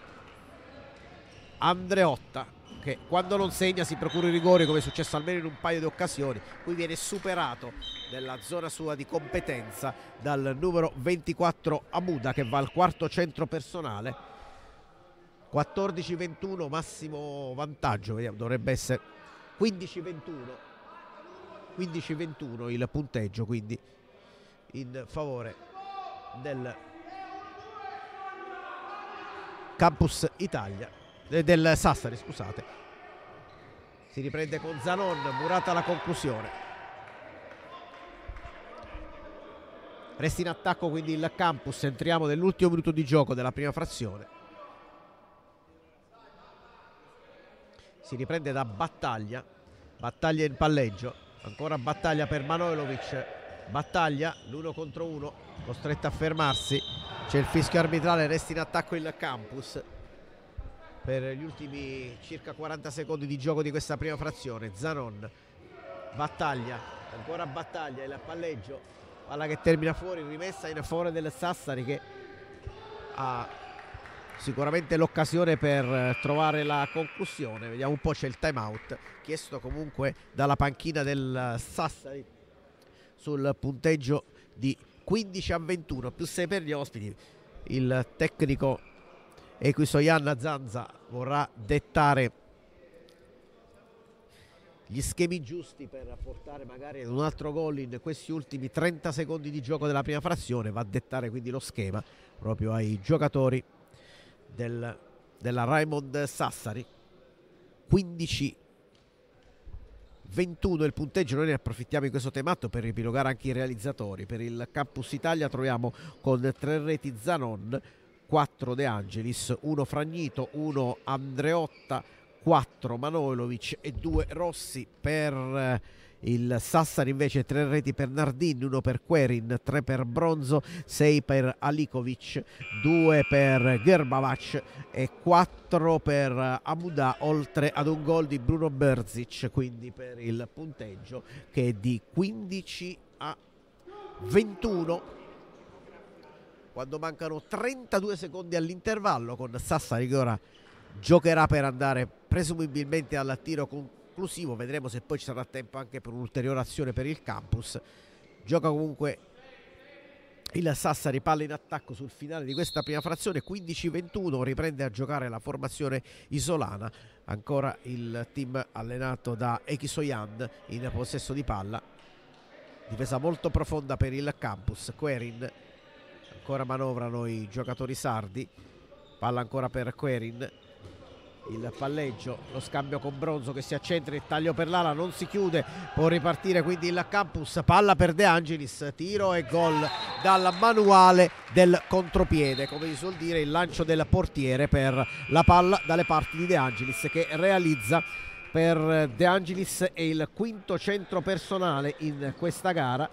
Andreotta che quando non segna si procura i rigori come è successo almeno in un paio di occasioni. Qui viene superato nella zona sua di competenza dal numero 24 Amuda che va al quarto centro personale 14-21 massimo vantaggio vediamo dovrebbe essere 15-21 15-21 il punteggio quindi in favore del Campus Italia eh, del Sassari scusate. Si riprende con Zanon murata la conclusione. Resta in attacco quindi il Campus entriamo nell'ultimo minuto di gioco della prima frazione si riprende da battaglia battaglia in palleggio ancora battaglia per Manojlovic battaglia l'uno contro uno costretto a fermarsi c'è il fischio arbitrale resta in attacco il campus per gli ultimi circa 40 secondi di gioco di questa prima frazione Zanon battaglia ancora battaglia il palleggio palla che termina fuori rimessa in favore del Sassari che ha sicuramente l'occasione per trovare la conclusione. Vediamo un po', c'è il time out chiesto comunque dalla panchina del Sassari sul punteggio di 15 a 21 più 6 per gli ospiti. Il tecnico Equisoyanna Zanza vorrà dettare gli schemi giusti per portare magari ad un altro gol in questi ultimi 30 secondi di gioco della prima frazione va a dettare quindi lo schema proprio ai giocatori del, della Raimond Sassari. 15 21 il punteggio noi ne approfittiamo in questo temato per ripilogare anche i realizzatori. Per il Campus Italia troviamo con tre reti Zanon 4 De Angelis 1 Fragnito 1 Andreotta 4 Manojlovic e 2 Rossi per il Sassari invece 3 reti per Nardin, 1 per Querin, 3 per Bronzo, 6 per Alikovic, 2 per Gerbavac e 4 per Amuda, oltre ad un gol di Bruno Berzic, quindi per il punteggio che è di 15 a 21 quando mancano 32 secondi all'intervallo con Sassari che ora giocherà per andare presumibilmente al tiro conclusivo vedremo se poi ci sarà tempo anche per un'ulteriore azione per il campus. Gioca comunque il Sassari palla in attacco sul finale di questa prima frazione 15-21 riprende a giocare la formazione isolana. Ancora il team allenato da Ekisoyan in possesso di palla. Difesa molto profonda per il campus. Querin ancora manovrano i giocatori sardi. Palla ancora per Querin il palleggio, lo scambio con Bronzo che si accentra, il taglio per l'ala, non si chiude, può ripartire quindi il campus, palla per De Angelis, tiro e gol dal manuale del contropiede, come si suol dire il lancio del portiere per la palla dalle parti di De Angelis che realizza per De Angelis è il quinto centro personale in questa gara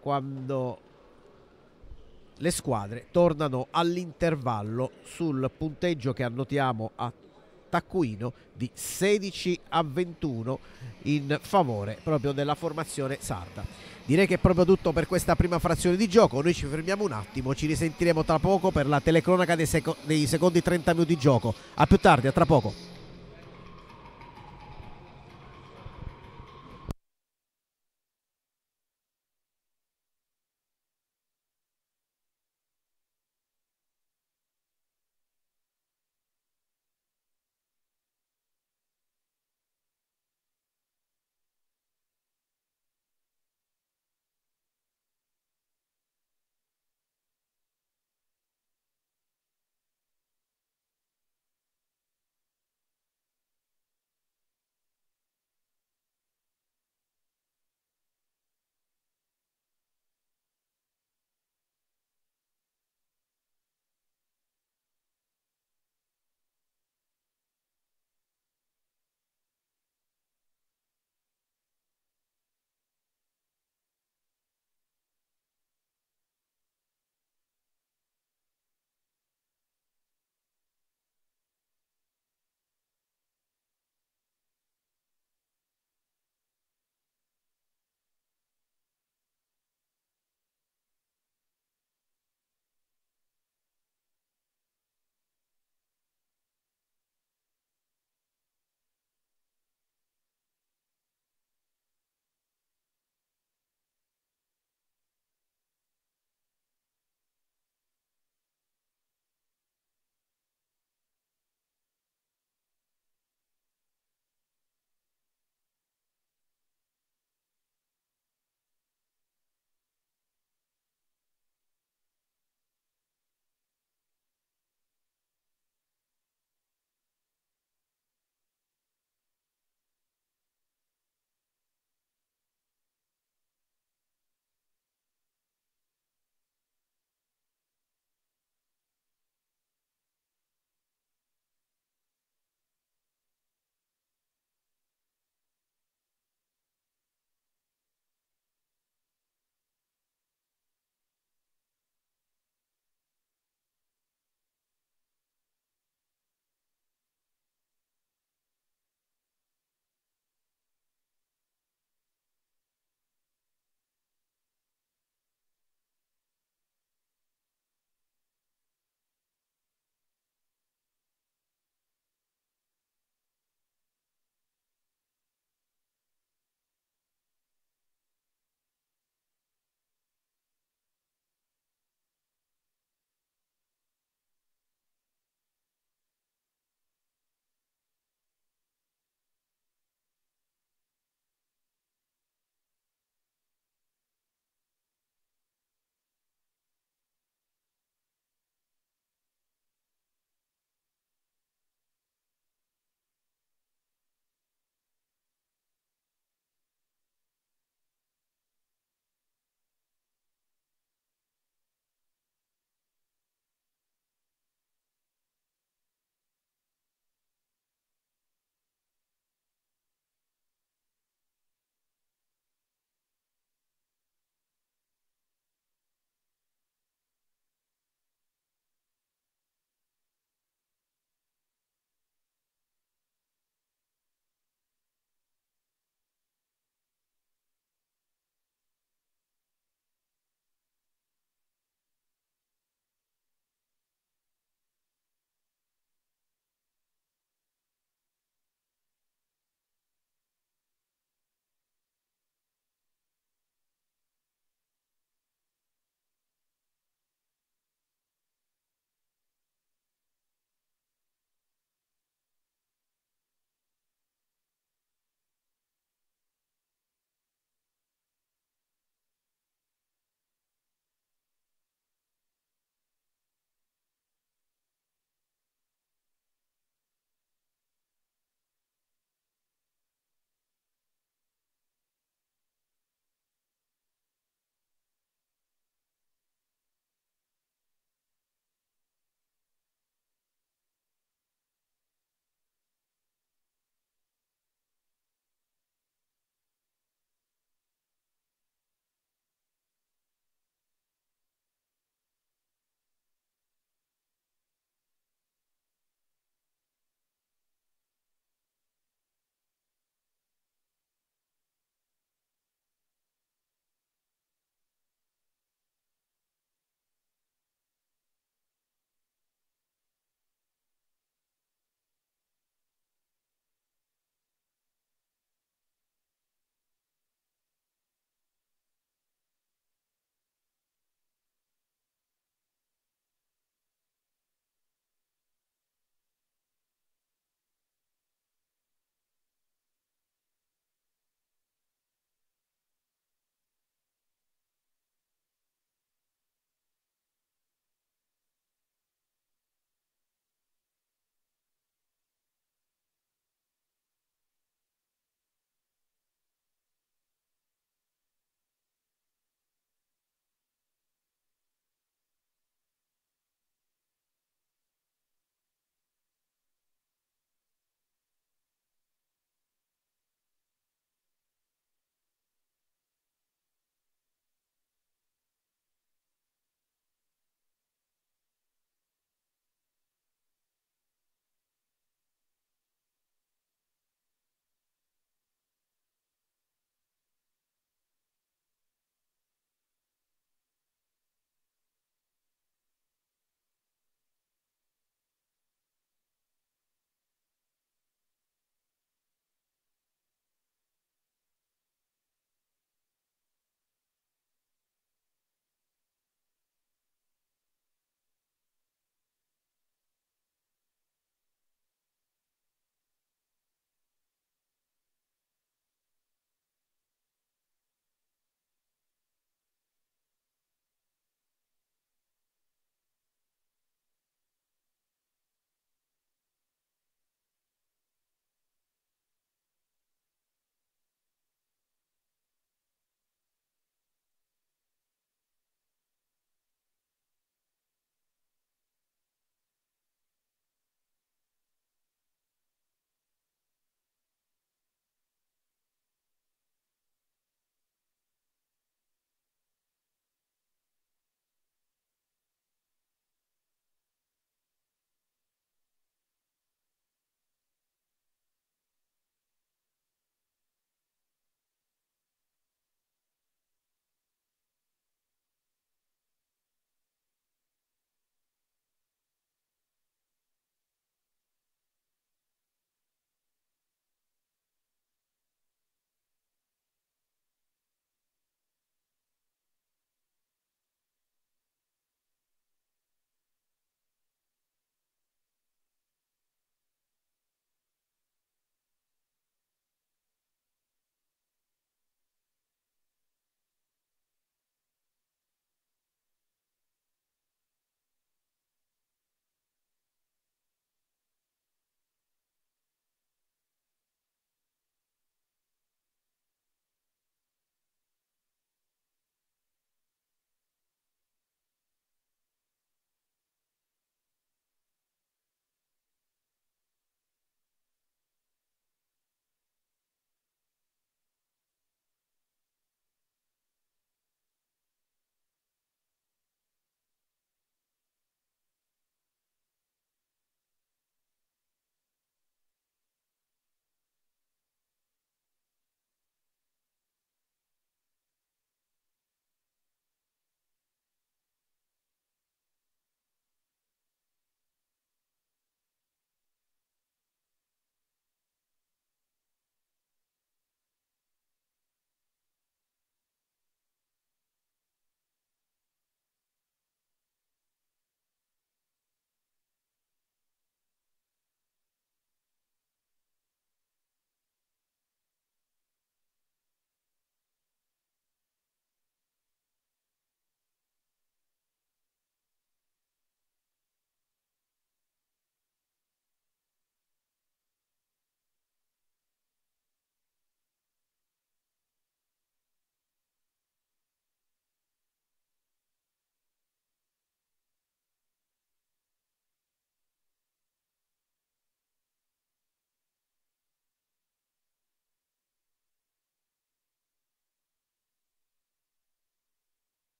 quando le squadre tornano all'intervallo sul punteggio che annotiamo a taccuino di 16 a 21 in favore proprio della formazione sarda. Direi che è proprio tutto per questa prima frazione di gioco, noi ci fermiamo un attimo, ci risentiremo tra poco per la telecronaca dei, seco- dei secondi 30 minuti di gioco. A più tardi, a tra poco.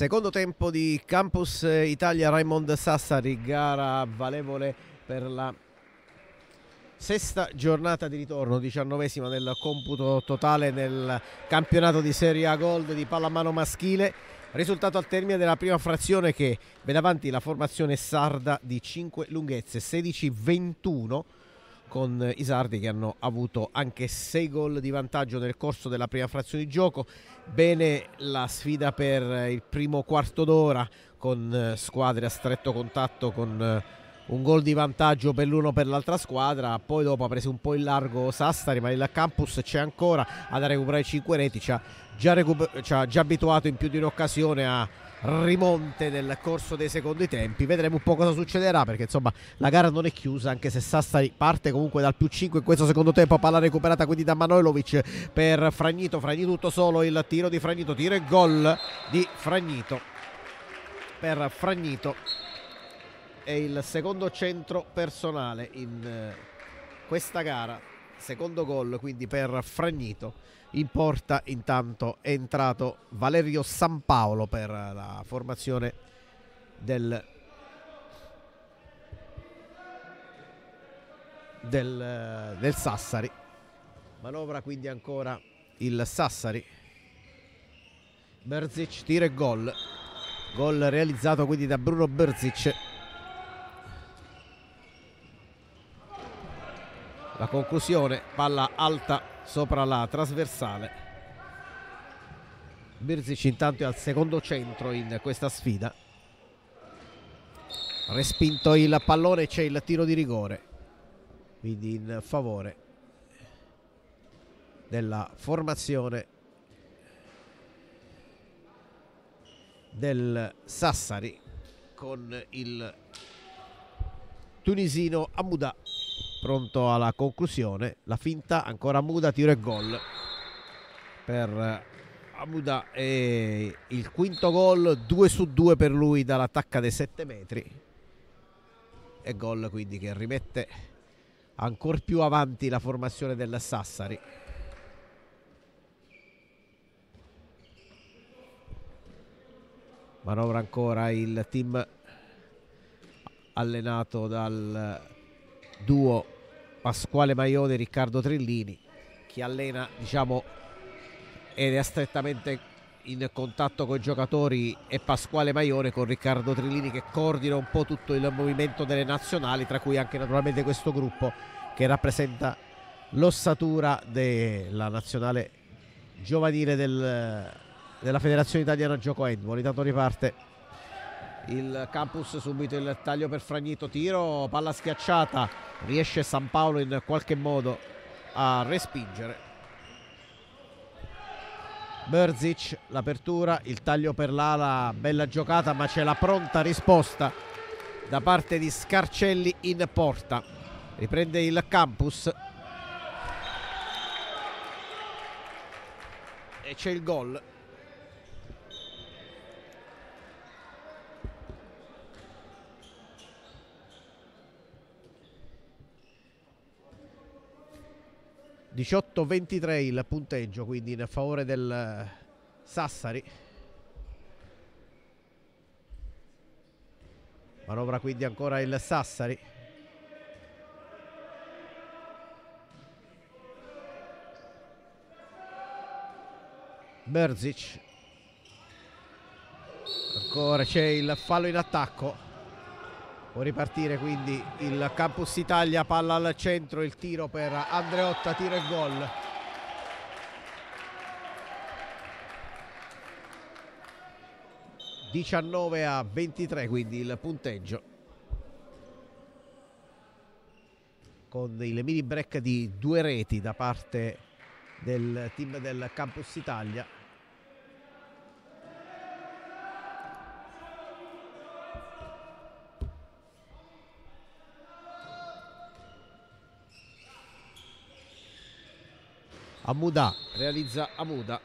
Secondo tempo di Campus Italia Raymond Sassari, gara valevole per la sesta giornata di ritorno, diciannovesima nel computo totale nel campionato di Serie A Gold di pallamano maschile. Risultato al termine della prima frazione che vede avanti la formazione sarda di 5 lunghezze, 16-21 con i sardi che hanno avuto anche 6 gol di vantaggio nel corso della prima frazione di gioco. Bene la sfida per il primo quarto d'ora con eh, squadre a stretto contatto con eh, un gol di vantaggio per l'uno per l'altra squadra. Poi dopo ha preso un po' in largo Sassari, ma il campus c'è ancora ad recuperare 5 reti. Ci ha già, recuper- ci ha già abituato in più di un'occasione a rimonte nel corso dei secondi tempi. Vedremo un po' cosa succederà perché insomma la gara non è chiusa anche se Sassari parte comunque dal più 5 in questo secondo tempo. Palla recuperata quindi da Manojlovic per Fragnito. Fragnito tutto solo il tiro di Fragnito. Tiro e gol di Fragnito per Fragnito. È il secondo centro personale in eh, questa gara. Secondo gol quindi per Fragnito in porta intanto è entrato Valerio San Paolo per la formazione del, del, del Sassari. Manovra quindi ancora il Sassari. Berzic tira e gol. Gol realizzato quindi da Bruno Berzic. La conclusione palla alta sopra la trasversale. Birzic intanto è al secondo centro in questa sfida. Respinto il pallone c'è il tiro di rigore. Quindi in favore della formazione del Sassari con il tunisino Amuda pronto alla conclusione. La finta ancora Muda tiro e gol. Per Amuda e il quinto gol 2 su 2 per lui dall'attacca dei 7 metri. E gol quindi che rimette ancora più avanti la formazione del Sassari. Manovra ancora il team allenato dal duo Pasquale Maione e Riccardo Trillini chi allena diciamo ed è strettamente in contatto con i giocatori è Pasquale Maione con Riccardo Trillini che coordina un po' tutto il movimento delle nazionali tra cui anche naturalmente questo gruppo che rappresenta l'ossatura della nazionale giovanile del, della federazione italiana gioco handball. Intanto riparte il campus subito il taglio per Fragnito tiro palla schiacciata. Riesce San Paolo in qualche modo a respingere. Berzic l'apertura il taglio per l'ala bella giocata ma c'è la pronta risposta da parte di Scarcelli in porta. Riprende il campus. E c'è il gol 18-23 il punteggio quindi in favore del eh, Sassari. Manovra quindi ancora il Sassari. Berzic ancora c'è il fallo in attacco Può ripartire quindi il Campus Italia, palla al centro, il tiro per Andreotta, tiro e gol. Diciannove a 23 quindi il punteggio. Con il mini break di due reti da parte del team del Campus Italia. Amuda realizza Amuda.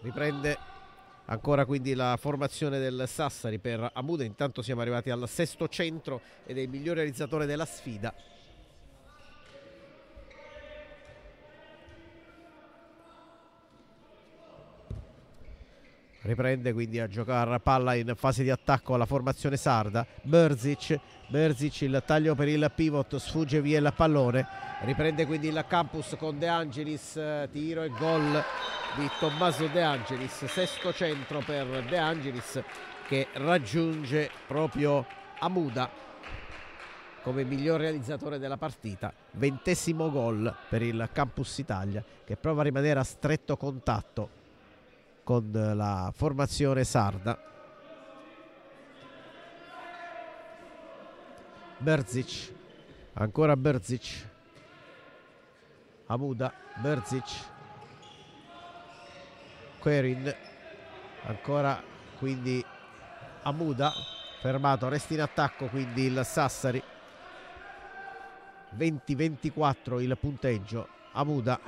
Riprende ancora quindi la formazione del Sassari per Amuda. Intanto siamo arrivati al sesto centro ed è il miglior realizzatore della sfida riprende quindi a giocare palla in fase di attacco alla formazione sarda. Berzic, Berzic il taglio per il pivot sfugge via il pallone. Riprende quindi il campus con De Angelis tiro e gol di Tommaso De Angelis. Sesto centro per De Angelis che raggiunge proprio Amuda come miglior realizzatore della partita. Ventesimo gol per il Campus Italia che prova a rimanere a stretto contatto con la formazione sarda. Berzic, ancora Berzic, Amuda, Berzic, Querin, ancora quindi Amuda, fermato, resta in attacco quindi il Sassari, 20-24 il punteggio, Amuda,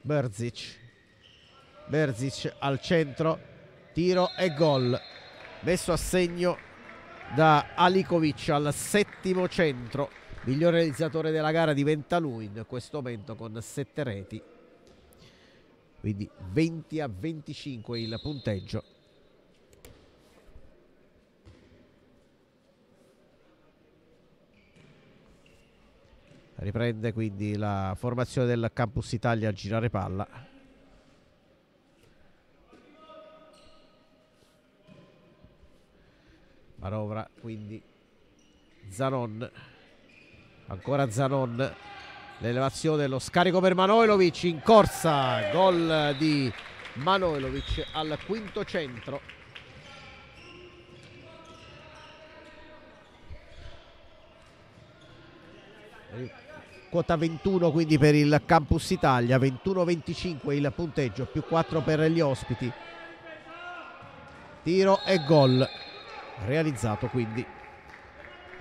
Berzic, Berzic al centro, tiro e gol. Messo a segno da Alikovic al settimo centro. Miglior realizzatore della gara diventa lui in questo momento con sette reti. Quindi 20 a 25 il punteggio. Riprende quindi la formazione del Campus Italia a girare palla. Manovra quindi Zanon ancora Zanon l'elevazione lo scarico per Manojlovic in corsa gol di Manojlovic al quinto centro. Quota 21 quindi per il Campus Italia 21-25 il punteggio più 4 per gli ospiti. Tiro e gol realizzato quindi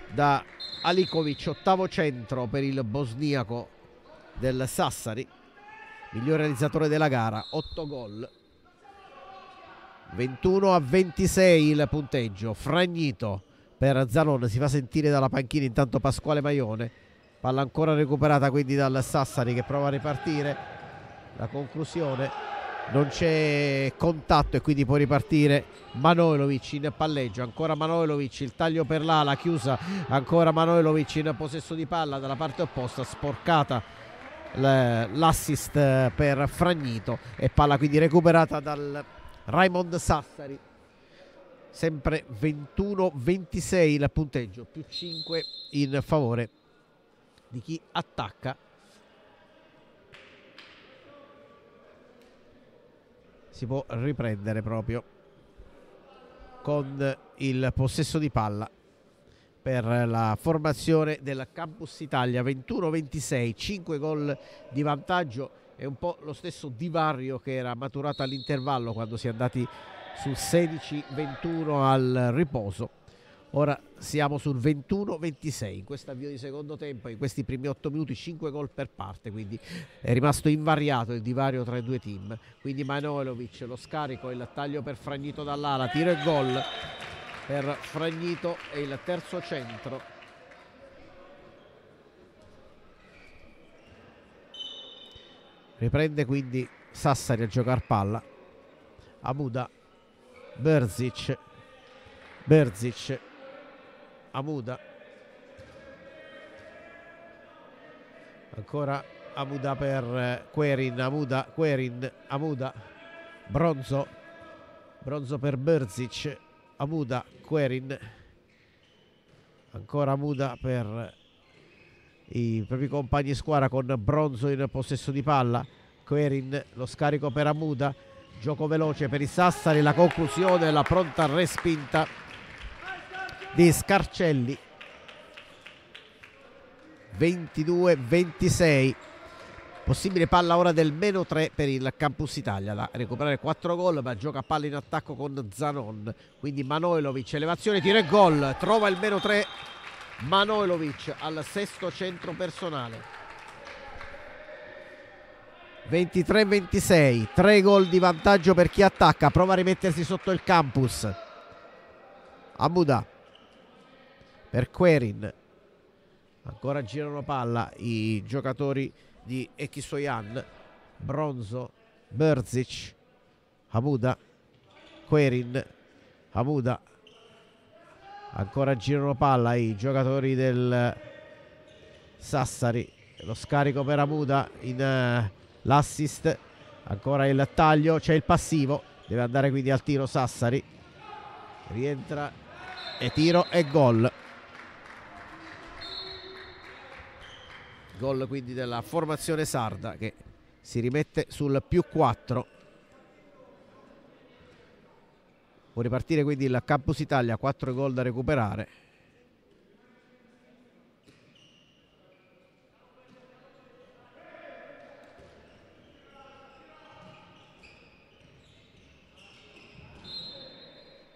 da Alikovic, ottavo centro per il bosniaco del Sassari, miglior realizzatore della gara, 8 gol. 21 a 26 il punteggio, Fragnito per Zanon, si fa sentire dalla panchina intanto Pasquale Maione, palla ancora recuperata quindi dal Sassari che prova a ripartire, la conclusione non c'è contatto e quindi può ripartire Manojlovic in palleggio. Ancora Manojlovic il taglio per l'ala chiusa. Ancora Manojlovic in possesso di palla dalla parte opposta. Sporcata l'assist per Fragnito. E palla quindi recuperata dal Raimond Sassari. Sempre 21-26 il punteggio. Più 5 in favore di chi attacca si può riprendere proprio con il possesso di palla per la formazione del Campus Italia. 21-26 5 gol di vantaggio. È un po' lo stesso divario che era maturato all'intervallo quando si è andati sul 16-21 al riposo Ora siamo sul 21-26 in questo avvio di secondo tempo, in questi primi 8 minuti 5 gol per parte, quindi è rimasto invariato il divario tra i due team. Quindi Manojlovic lo scarico, il taglio per Fragnito dall'ala, tiro e gol per Fragnito e il terzo centro. Riprende quindi Sassari a giocare palla. Amuda, Berzic, Berzic Amuda ancora Amuda per eh, Querin Amuda, Querin, Amuda Bronzo. Bronzo per Berzic Amuda, Querin. Ancora Amuda per i propri compagni squadra con Bronzo in possesso di palla. Querin lo scarico per Amuda gioco veloce per i Sassari la conclusione la pronta respinta di Scarcelli. 22-26 possibile palla ora del meno 3 per il Campus Italia. Da recuperare 4 gol ma gioca palla in attacco con Zanon. Quindi Manojlovic elevazione tiro e gol. Trova il meno 3 Manojlovic al sesto centro personale. 23-26 3 gol di vantaggio per chi attacca. Prova a rimettersi sotto il campus. Amuda per Querin. Ancora girano palla i giocatori di Echisoyan Bronzo Berzic Hamuda Querin Amuda ancora girano palla i giocatori del Sassari. Lo scarico per Amuda in uh, l'assist. Ancora il taglio c'è il passivo. Deve andare quindi al tiro Sassari. Rientra e tiro e gol gol quindi della formazione sarda che si rimette sul più 4 può ripartire quindi il Campus Italia 4 gol da recuperare.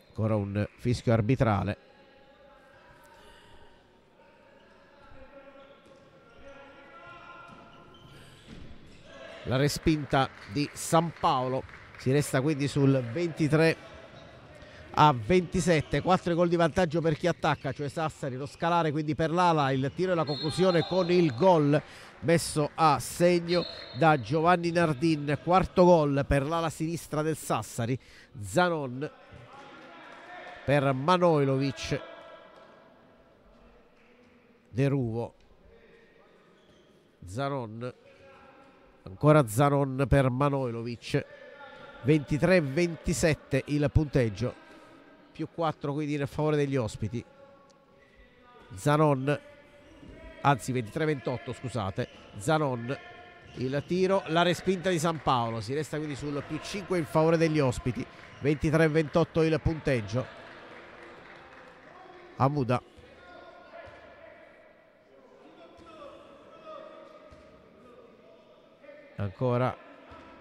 Ancora un fischio arbitrale la respinta di San Paolo. Si resta quindi sul 23 a 27 4 gol di vantaggio per chi attacca cioè Sassari lo scalare quindi per l'ala il tiro e la conclusione con il gol messo a segno da Giovanni Nardin. Quarto gol per l'ala sinistra del Sassari. Zanon per Manojlovic. Deruvo. Zanon ancora Zanon per Manojlovic. 23-27 il punteggio. Più 4 quindi in favore degli ospiti. Zanon anzi 23-28 scusate. Zanon il tiro la respinta di San Paolo. Si resta quindi sul più 5 in favore degli ospiti. 23-28 il punteggio. Amuda ancora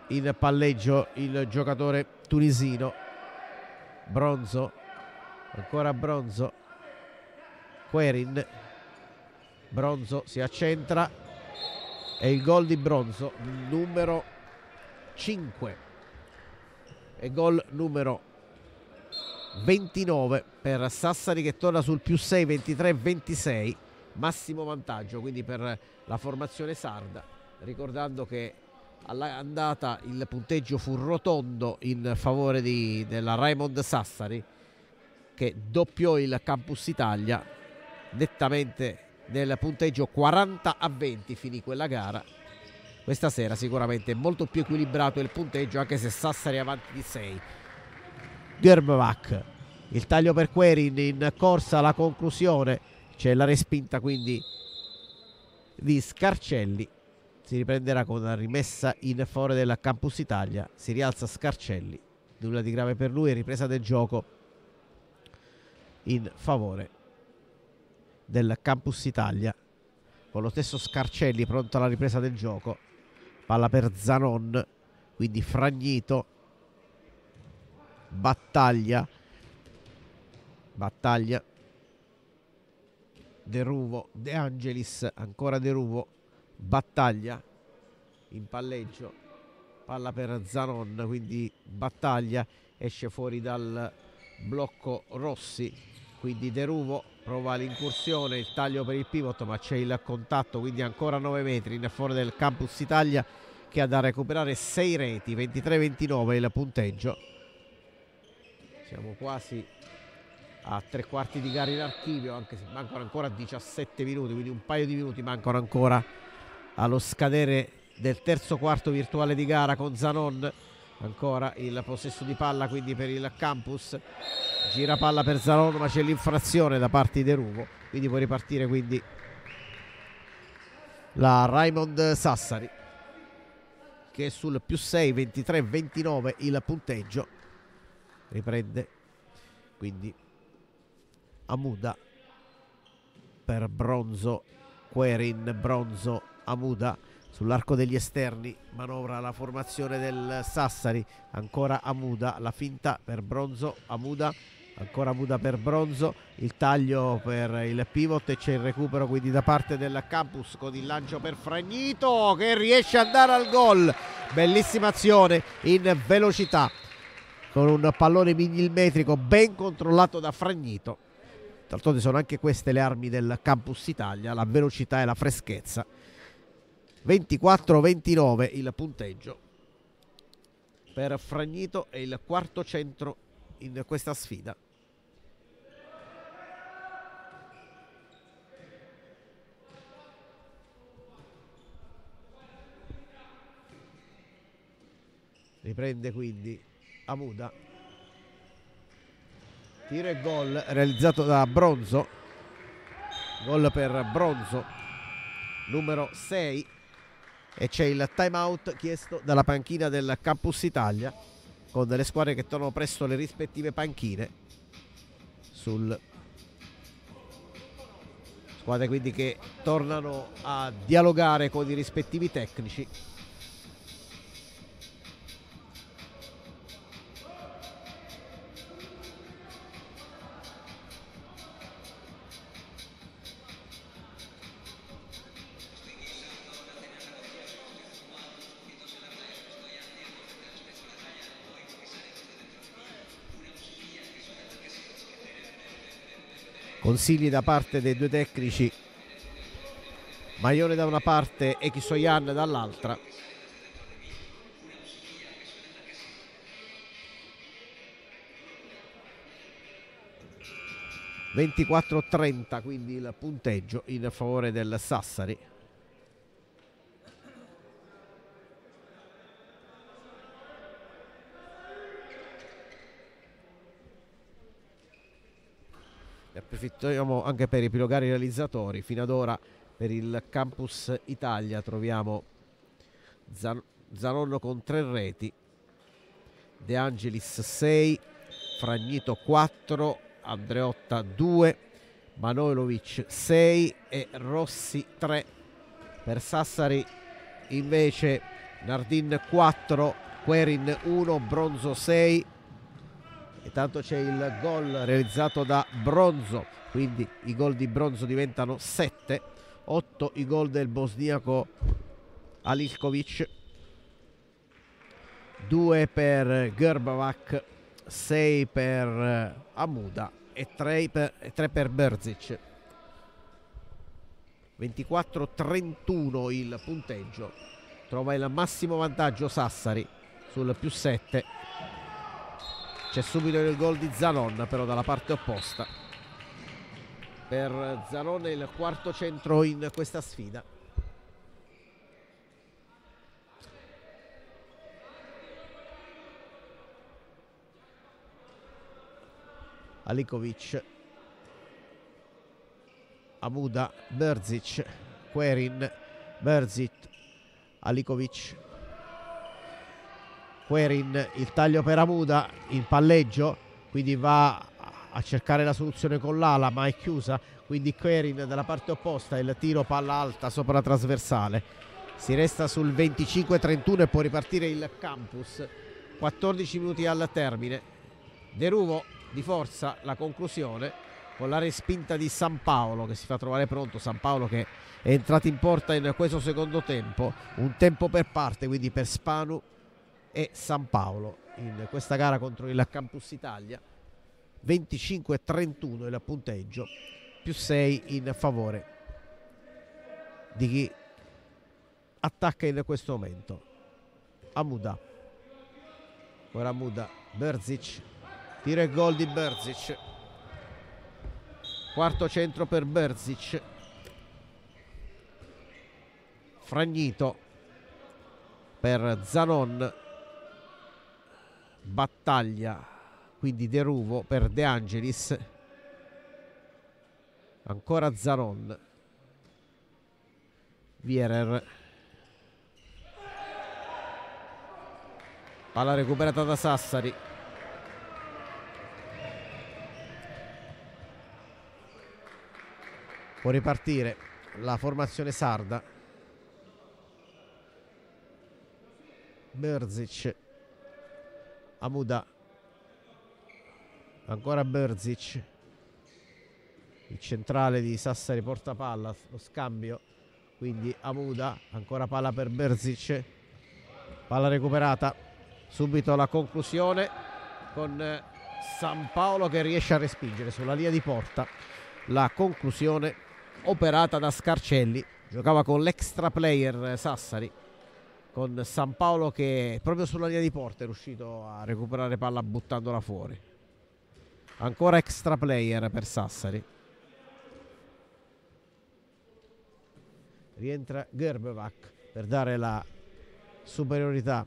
in palleggio il giocatore tunisino Bronzo ancora Bronzo Querin. Bronzo si accentra e il gol di Bronzo numero 5 e gol numero 29 per Sassari che torna sul più 6, 23, 26 massimo vantaggio quindi per la formazione sarda ricordando che all'andata il punteggio fu rotondo in favore di, della Raymond Sassari che doppiò il Campus Italia nettamente nel punteggio 40 a 20 finì quella gara. Questa sera sicuramente molto più equilibrato il punteggio anche se Sassari avanti di 6 Gerbach il taglio per Querin in corsa alla conclusione. C'è la respinta quindi di Scarcelli si riprenderà con la rimessa in favore della Campus Italia. Si rialza Scarcelli. Nulla di grave per lui ripresa del gioco in favore del Campus Italia. Con lo stesso Scarcelli pronto alla ripresa del gioco. Palla per Zanon quindi Fragnito. Battaglia. Battaglia. De Ruvo De Angelis ancora De Ruvo battaglia in palleggio palla per Zanon quindi battaglia esce fuori dal blocco Rossi quindi De Ruvo prova l'incursione il taglio per il pivot ma c'è il contatto quindi ancora 9 metri in fuori del campus Italia che ha da recuperare 6 reti 23-29 il punteggio. Siamo quasi a tre quarti di gara in archivio anche se mancano ancora 17 minuti quindi un paio di minuti mancano ancora allo scadere del terzo quarto virtuale di gara con Zanon. Ancora il possesso di palla quindi per il campus. Gira palla per Zanon ma c'è l'infrazione da parte di Deruvo quindi può ripartire quindi la Raymond Sassari che sul più 6 23 29 il punteggio. Riprende quindi Amuda per Bronzo Querin Bronzo Amuda sull'arco degli esterni manovra la formazione del Sassari ancora Amuda la finta per Bronzo Amuda ancora Amuda per Bronzo il taglio per il pivot e c'è il recupero quindi da parte del campus con il lancio per Fragnito che riesce ad andare al gol bellissima azione in velocità con un pallone millimetrico ben controllato da Fragnito. D'altronde sono anche queste le armi del Campus Italia, la velocità e la freschezza. 24-29 il punteggio per Fragnito e il quarto centro in questa sfida. Riprende quindi Amuda. Tiro e gol realizzato da Bronzo. Gol per Bronzo, numero 6. E c'è il time out chiesto dalla panchina del Campus Italia con le squadre che tornano presto le rispettive panchine sul squadre quindi che tornano a dialogare con i rispettivi tecnici consigli da parte dei due tecnici. Maione da una parte e Kisoyan dall'altra. ...24-30 quindi il punteggio in favore del Sassari... approfittiamo anche per epilogare i realizzatori. Fino ad ora per il Campus Italia troviamo Zan Zanonno con tre reti De Angelis 6 Fragnito 4 Andreotta 2 Manojlovic 6 e Rossi 3 per Sassari invece Nardin 4 Querin 1 Bronzo 6 e tanto c'è il gol realizzato da Bronzo. Quindi i gol di Bronzo diventano 7 8 i gol del bosniaco Alilkovic 2 per Gerbavac 6 per eh, Amuda e 3 per, 3 per Berzic. 24-31 il punteggio. Trova il massimo vantaggio Sassari sul più 7 c'è subito il gol di Zanon però dalla parte opposta. Per Zanon il quarto centro in questa sfida. Alikovic Amuda Berzic Querin Berzic Alikovic Querin il taglio per Amuda in palleggio quindi va a cercare la soluzione con l'ala ma è chiusa. Quindi Querin dalla parte opposta il tiro palla alta sopra la trasversale. Si resta sul 25-31 e può ripartire il campus. 14 minuti al termine. Deruvo di forza la conclusione con la respinta di San Paolo che si fa trovare pronto. San Paolo che è entrato in porta in questo secondo tempo. Un tempo per parte quindi per Spanu e San Paolo in questa gara contro il Campus Italia. 25-31 il punteggio più 6 in favore di chi attacca in questo momento. Amuda. Ora Amuda. Berzic. Tira e gol di Berzic. Quarto centro per Berzic. Fragnito per Zanon battaglia quindi Deruvo per De Angelis. Ancora Zanon Vierer. Palla recuperata da Sassari. Può ripartire la formazione sarda. Berzic Amuda. Ancora Berzic il centrale di Sassari porta palla lo scambio. Quindi Amuda ancora palla per Berzic palla recuperata. Subito la conclusione con eh, San Paolo che riesce a respingere sulla linea di porta. La conclusione operata da Scarcelli. Giocava con l'extra player eh, Sassari con San Paolo che proprio sulla linea di porta è riuscito a recuperare palla buttandola fuori. Ancora extra player per Sassari. Rientra Gerbevac per dare la superiorità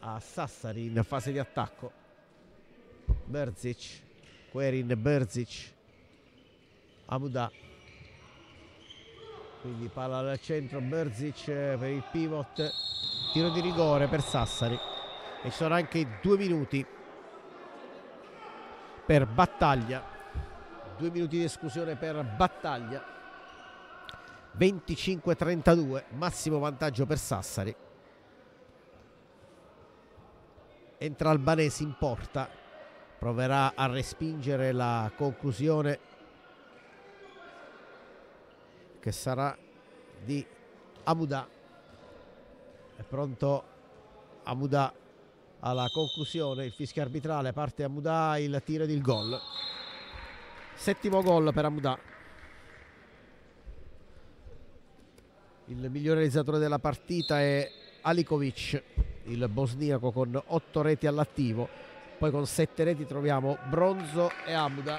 a Sassari in fase di attacco. Berzic, Querin, Berzic, Amuda. Quindi palla al centro, Berzic per il pivot, tiro di rigore per Sassari. E ci sono anche due minuti per battaglia. Due minuti di esclusione per battaglia. 25-32, massimo vantaggio per Sassari. Entra Albanesi in porta, proverà a respingere la conclusione che sarà di Amuda. È pronto Amuda alla conclusione, il fischio arbitrale, parte Amuda, il tiro ed il gol. Settimo gol per Amuda. Il miglior realizzatore della partita è Alikovic, il bosniaco con 8 reti all'attivo. Poi con 7 reti troviamo Bronzo e Amuda,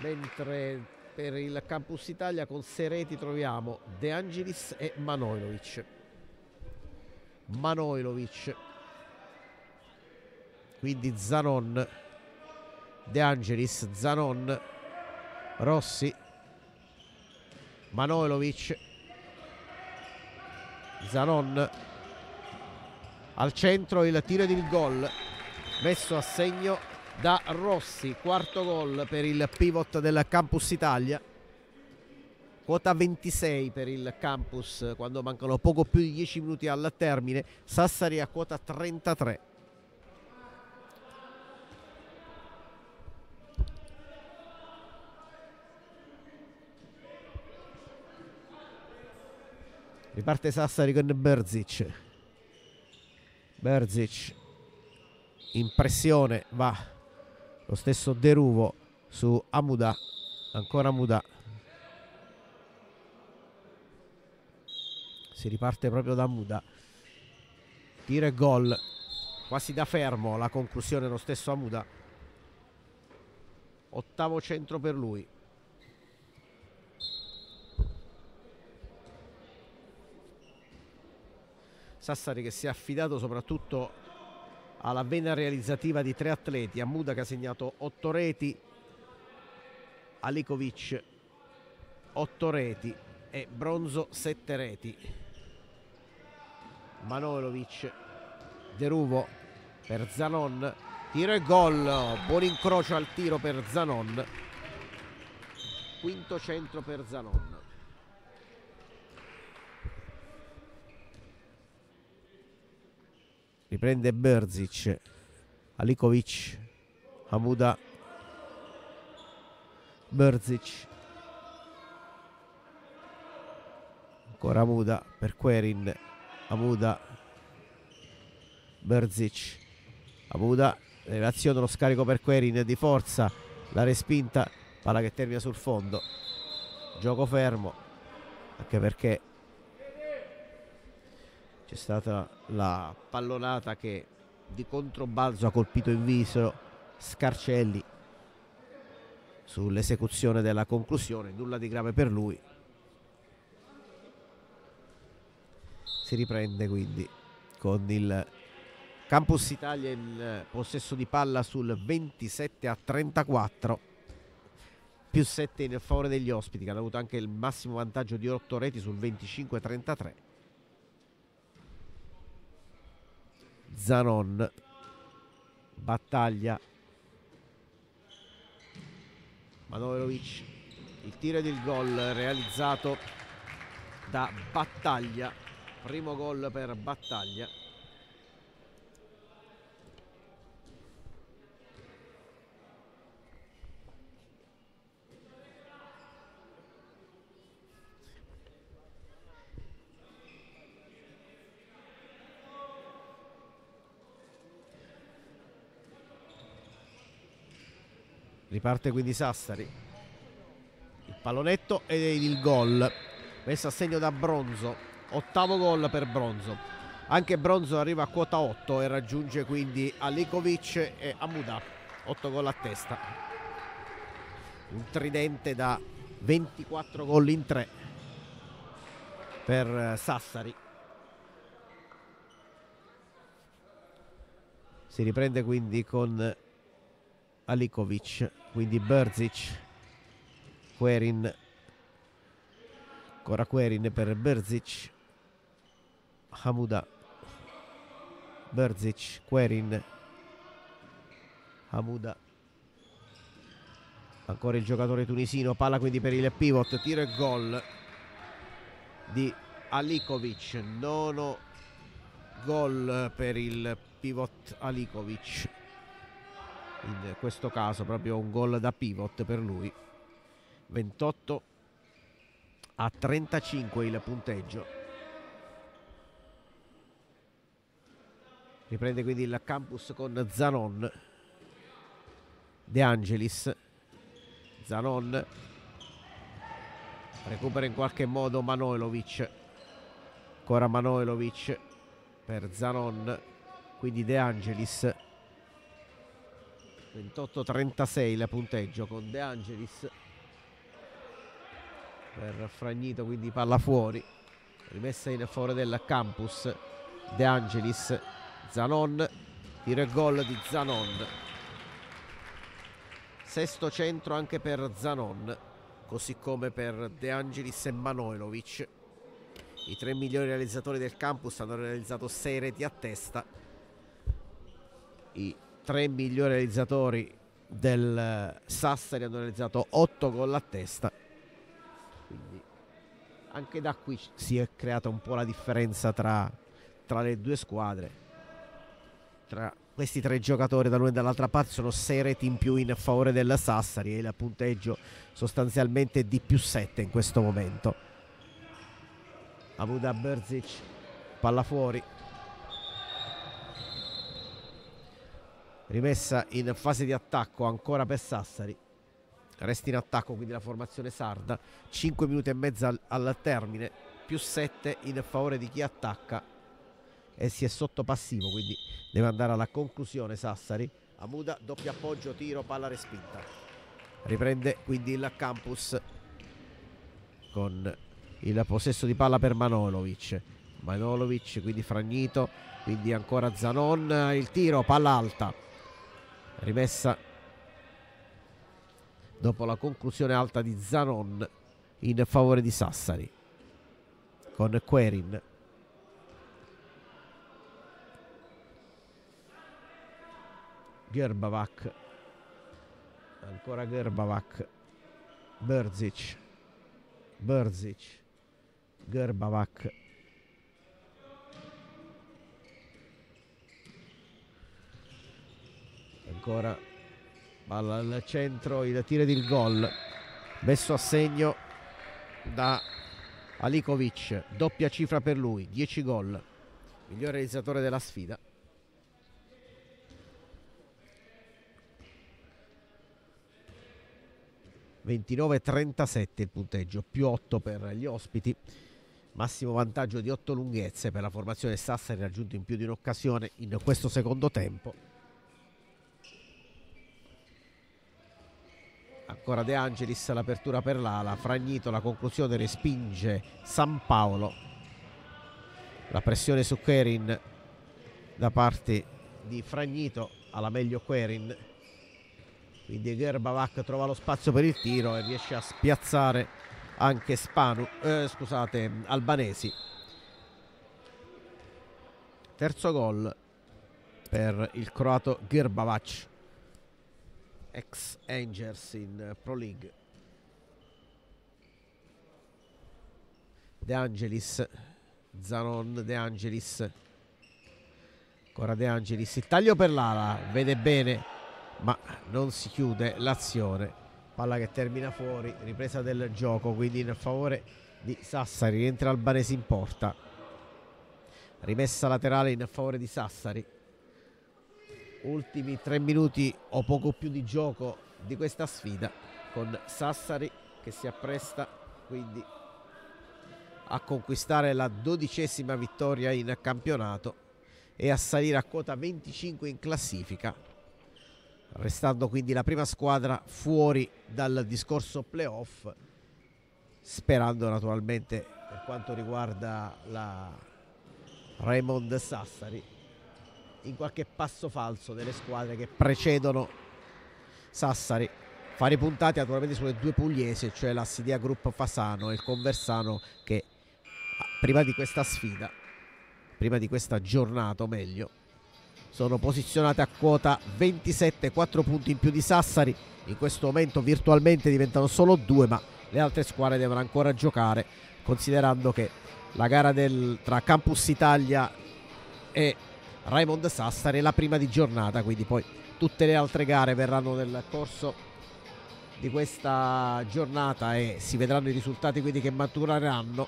mentre per il Campus Italia con 6 reti troviamo De Angelis e Manojlovic. Manojlovic, quindi Zanon, De Angelis, Zanon, Rossi, Manojlovic Zanon. Al centro il tiro ed gol messo a segno da Rossi. Quarto gol per il pivot del Campus Italia quota 26 per il campus quando mancano poco più di 10 minuti al termine Sassari a quota 33 Riparte Sassari con Berzic. Berzic in pressione va lo stesso Deruvo su Amuda. Ancora Amuda. Si riparte proprio da Amuda. Tiro e gol. Quasi da fermo la conclusione lo stesso Amuda. Ottavo centro per lui. Sassari che si è affidato soprattutto alla vena realizzativa di tre atleti, Amuda che ha segnato 8 reti, Alikovic 8 reti e Bronzo 7 reti. Manojlovic, Deruvo per Zanon, tiro e gol, buon incrocio al tiro per Zanon, quinto centro per Zanon. riprende Berzic Alikovic Hamuda. Berzic. Ancora Amuda per Querin Amuda Berzic. Amuda relazione dello scarico per Querin di forza. La respinta palla che termina sul fondo. Gioco fermo anche perché c'è stata la pallonata che di controbalzo ha colpito in viso Scarcelli sull'esecuzione della conclusione, nulla di grave per lui. Si riprende quindi con il Campus Italia in possesso di palla sul 27 a 34 più 7 in favore degli ospiti che hanno avuto anche il massimo vantaggio di 8 reti sul 25 a 33 Zanon battaglia. Manojlovic il tiro ed il gol realizzato da Battaglia primo gol per Battaglia Riparte quindi Sassari. Il pallonetto e il gol. Messo a segno da Bronzo. Ottavo gol per Bronzo. Anche Bronzo arriva a quota 8 e raggiunge quindi Alikovic e Amuda. 8 gol a testa. un tridente da 24 gol in 3 per Sassari. Si riprende quindi con Alikovic, quindi Berzic, Querin, ancora Querin per Berzic, Hamuda, Berzic, Querin, Hamuda, ancora il giocatore tunisino, palla quindi per il pivot, tiro e gol di Alikovic, nono gol per il pivot Alikovic. In questo caso proprio un gol da pivot per lui. 28 a 35 il punteggio riprende quindi il campus con Zanon De Angelis. Zanon recupera in qualche modo Manojlovic. Ancora Manojlovic per Zanon quindi De Angelis. 28-36 il punteggio con De Angelis. Per Fragnito quindi palla fuori. Rimessa in favore del campus De Angelis Zanon tiro e gol di Zanon. Sesto centro anche per Zanon così come per De Angelis e Manojlovic i tre migliori realizzatori del campus hanno realizzato sei reti a testa. I tre migliori realizzatori del Sassari hanno realizzato 8 gol a testa. Quindi anche da qui si è creata un po' la differenza tra, tra le due squadre tra questi tre giocatori da noi e dall'altra parte sono 6 reti in più in favore del Sassari e il punteggio sostanzialmente di più 7 in questo momento. Abuda Berzic palla fuori. Rimessa in fase di attacco ancora per Sassari. Resta in attacco quindi la formazione sarda. 5 minuti e mezzo al, al termine. Più 7 in favore di chi attacca e si è sotto passivo quindi deve andare alla conclusione Sassari. Amuda doppio appoggio tiro palla respinta. Riprende quindi il campus con il possesso di palla per Manolovic. Manolovic quindi Fragnito quindi ancora Zanon. Il tiro palla alta. Rimessa dopo la conclusione alta di Zanon in favore di Sassari. Con Querin Gerbavac ancora Gerbavac Berzic Berzic Gerbavac ancora palla al centro il tiro ed il gol. Messo a segno da Alikovic. Doppia cifra per lui 10 gol. Miglior realizzatore della sfida (29-37) il punteggio più 8 per gli ospiti. Massimo vantaggio di 8 lunghezze per la formazione Sassari raggiunto in più di un'occasione in questo secondo tempo. Ancora De Angelis l'apertura per l'ala. Fragnito la conclusione respinge San Paolo. La pressione su Querin da parte di Fragnito alla meglio Querin quindi Gerbavac trova lo spazio per il tiro e riesce a spiazzare anche Spanu eh, scusate Albanesi. Terzo gol per il croato Gerbavac ex Angels in Pro League. De Angelis, Zanon De Angelis, ancora De Angelis, il taglio per l'ala, vede bene ma non si chiude l'azione, palla che termina fuori, ripresa del gioco, quindi in favore di Sassari, rientra Albanesi in porta, rimessa laterale in favore di Sassari. Ultimi tre minuti o poco più di gioco di questa sfida con Sassari che si appresta quindi a conquistare la dodicesima vittoria in campionato e a salire a quota 25 in classifica restando quindi la prima squadra fuori dal discorso playoff, sperando naturalmente per quanto riguarda la Raymond Sassari in qualche passo falso delle squadre che precedono Sassari. Fare puntati naturalmente sulle due pugliesi cioè la Sidia Group Fasano e il Conversano che prima di questa sfida prima di questa giornata o meglio sono posizionate a quota 27 4 punti in più di Sassari. In questo momento virtualmente diventano solo due ma le altre squadre devono ancora giocare considerando che la gara del, tra Campus Italia e Raymond Sassari è la prima di giornata quindi poi tutte le altre gare verranno nel corso di questa giornata e si vedranno i risultati quindi che matureranno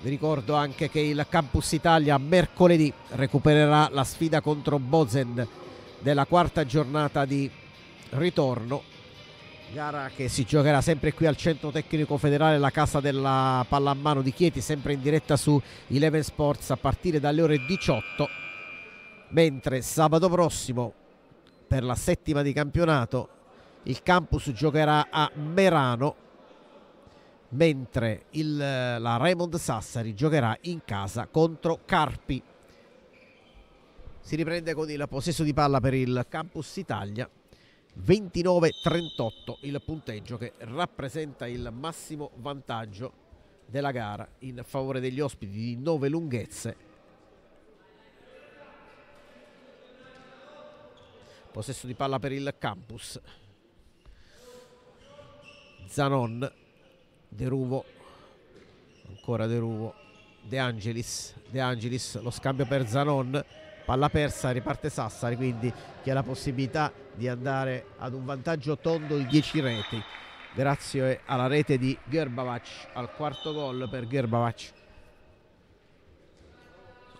Vi ricordo anche che il Campus Italia mercoledì recupererà la sfida contro Bozen della quarta giornata di ritorno. Gara che si giocherà sempre qui al centro tecnico federale, la casa della pallamano di Chieti, sempre in diretta su Eleven Sports a partire dalle ore 18. Mentre sabato prossimo, per la settima di campionato, il campus giocherà a Merano mentre il, la Raymond Sassari giocherà in casa contro Carpi. Si riprende con il possesso di palla per il Campus Italia. 29-38 il punteggio che rappresenta il massimo vantaggio della gara in favore degli ospiti di nove lunghezze. Possesso di palla per il campus. Zanon De Ruvo ancora De Ruvo. De Angelis De Angelis lo scambio per Zanon palla persa riparte Sassari quindi che ha la possibilità di andare ad un vantaggio tondo di 10 reti grazie alla rete di Gerbavac al quarto gol per Gerbavac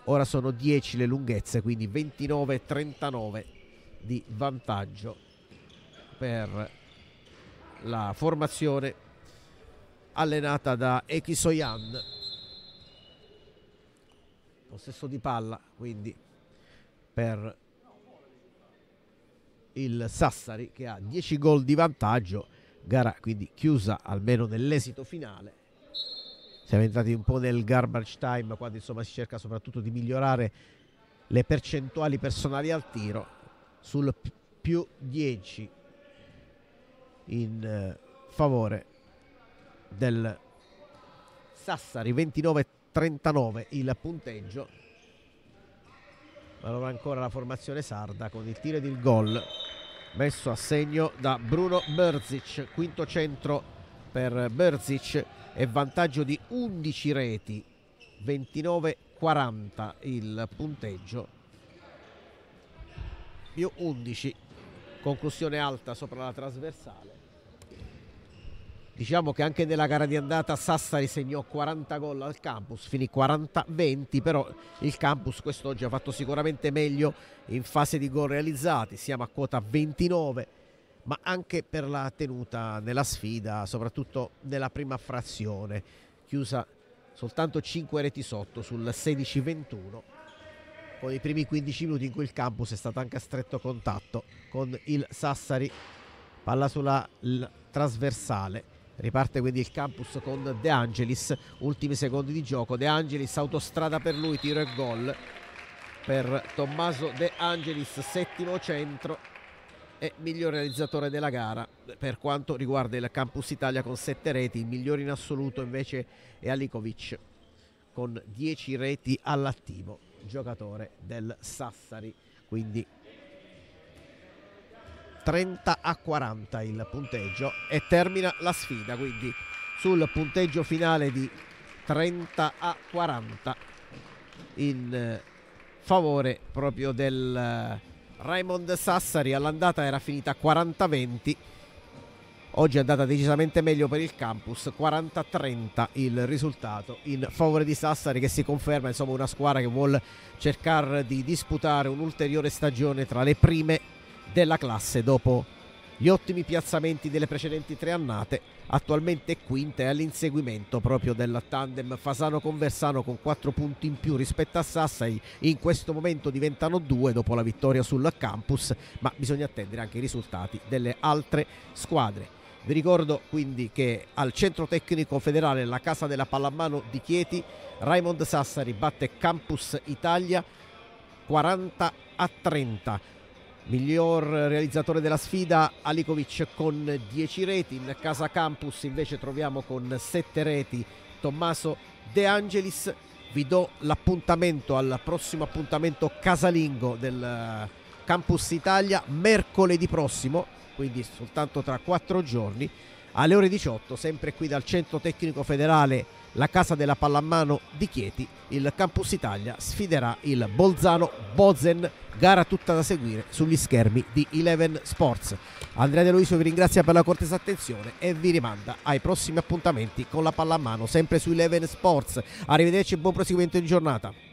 ora sono 10 le lunghezze quindi 29-39 di vantaggio per la formazione allenata da Ekisoyan possesso di palla quindi per il Sassari che ha 10 gol di vantaggio. Gara quindi chiusa almeno nell'esito finale. Siamo entrati un po' nel garbage time quando insomma si cerca soprattutto di migliorare le percentuali personali al tiro. Sul più 10 in eh, favore del Sassari 29-39 il punteggio. Allora ancora la formazione sarda con il tiro ed il gol messo a segno da Bruno Berzic quinto centro per Berzic e vantaggio di 11 reti. 29-40 il punteggio. Più 11 conclusione alta sopra la trasversale Diciamo che anche nella gara di andata Sassari segnò 40 gol al campus, finì 40-20, però il campus quest'oggi ha fatto sicuramente meglio in fase di gol realizzati, siamo a quota 29, ma anche per la tenuta nella sfida, soprattutto nella prima frazione, chiusa soltanto 5 reti sotto sul 16-21 con i primi 15 minuti in cui il campus è stato anche a stretto contatto con il Sassari palla sulla trasversale Riparte quindi il campus con De Angelis, ultimi secondi di gioco. De Angelis, autostrada per lui, tiro e gol per Tommaso De Angelis, settimo centro e miglior realizzatore della gara per quanto riguarda il Campus Italia con sette reti, il migliore in assoluto invece è Alikovic con 10 reti all'attivo, giocatore del Sassari, quindi 30 a 40 il punteggio e termina la sfida quindi sul punteggio finale di 30 a 40 in eh, favore proprio del eh, Raymond Sassari. All'andata era finita 40-20 oggi è andata decisamente meglio per il campus 40-30 il risultato in favore di Sassari che si conferma insomma una squadra che vuole cercare di disputare un'ulteriore stagione tra le prime della classe dopo gli ottimi piazzamenti delle precedenti tre annate attualmente è quinta e all'inseguimento proprio del tandem Fasano-Conversano con 4 punti in più rispetto a Sassari. In questo momento diventano due dopo la vittoria sul campus, ma bisogna attendere anche i risultati delle altre squadre. Vi ricordo quindi che al centro tecnico federale, la casa della pallamano di Chieti, Raimond Sassari batte Campus Italia 40 a 30. Miglior realizzatore della sfida Alikovic con 10 reti, in casa Campus invece troviamo con 7 reti Tommaso De Angelis. Vi do l'appuntamento al prossimo appuntamento casalingo del Campus Italia mercoledì prossimo quindi soltanto tra quattro giorni, alle ore 18, sempre qui dal Centro Tecnico Federale, la Casa della Pallamano di Chieti, il Campus Italia sfiderà il Bolzano Bozen, gara tutta da seguire sugli schermi di Eleven Sports. Andrea De Luiso vi ringrazia per la cortesa attenzione e vi rimanda ai prossimi appuntamenti con la pallamano, sempre su Eleven Sports. Arrivederci e buon proseguimento di giornata.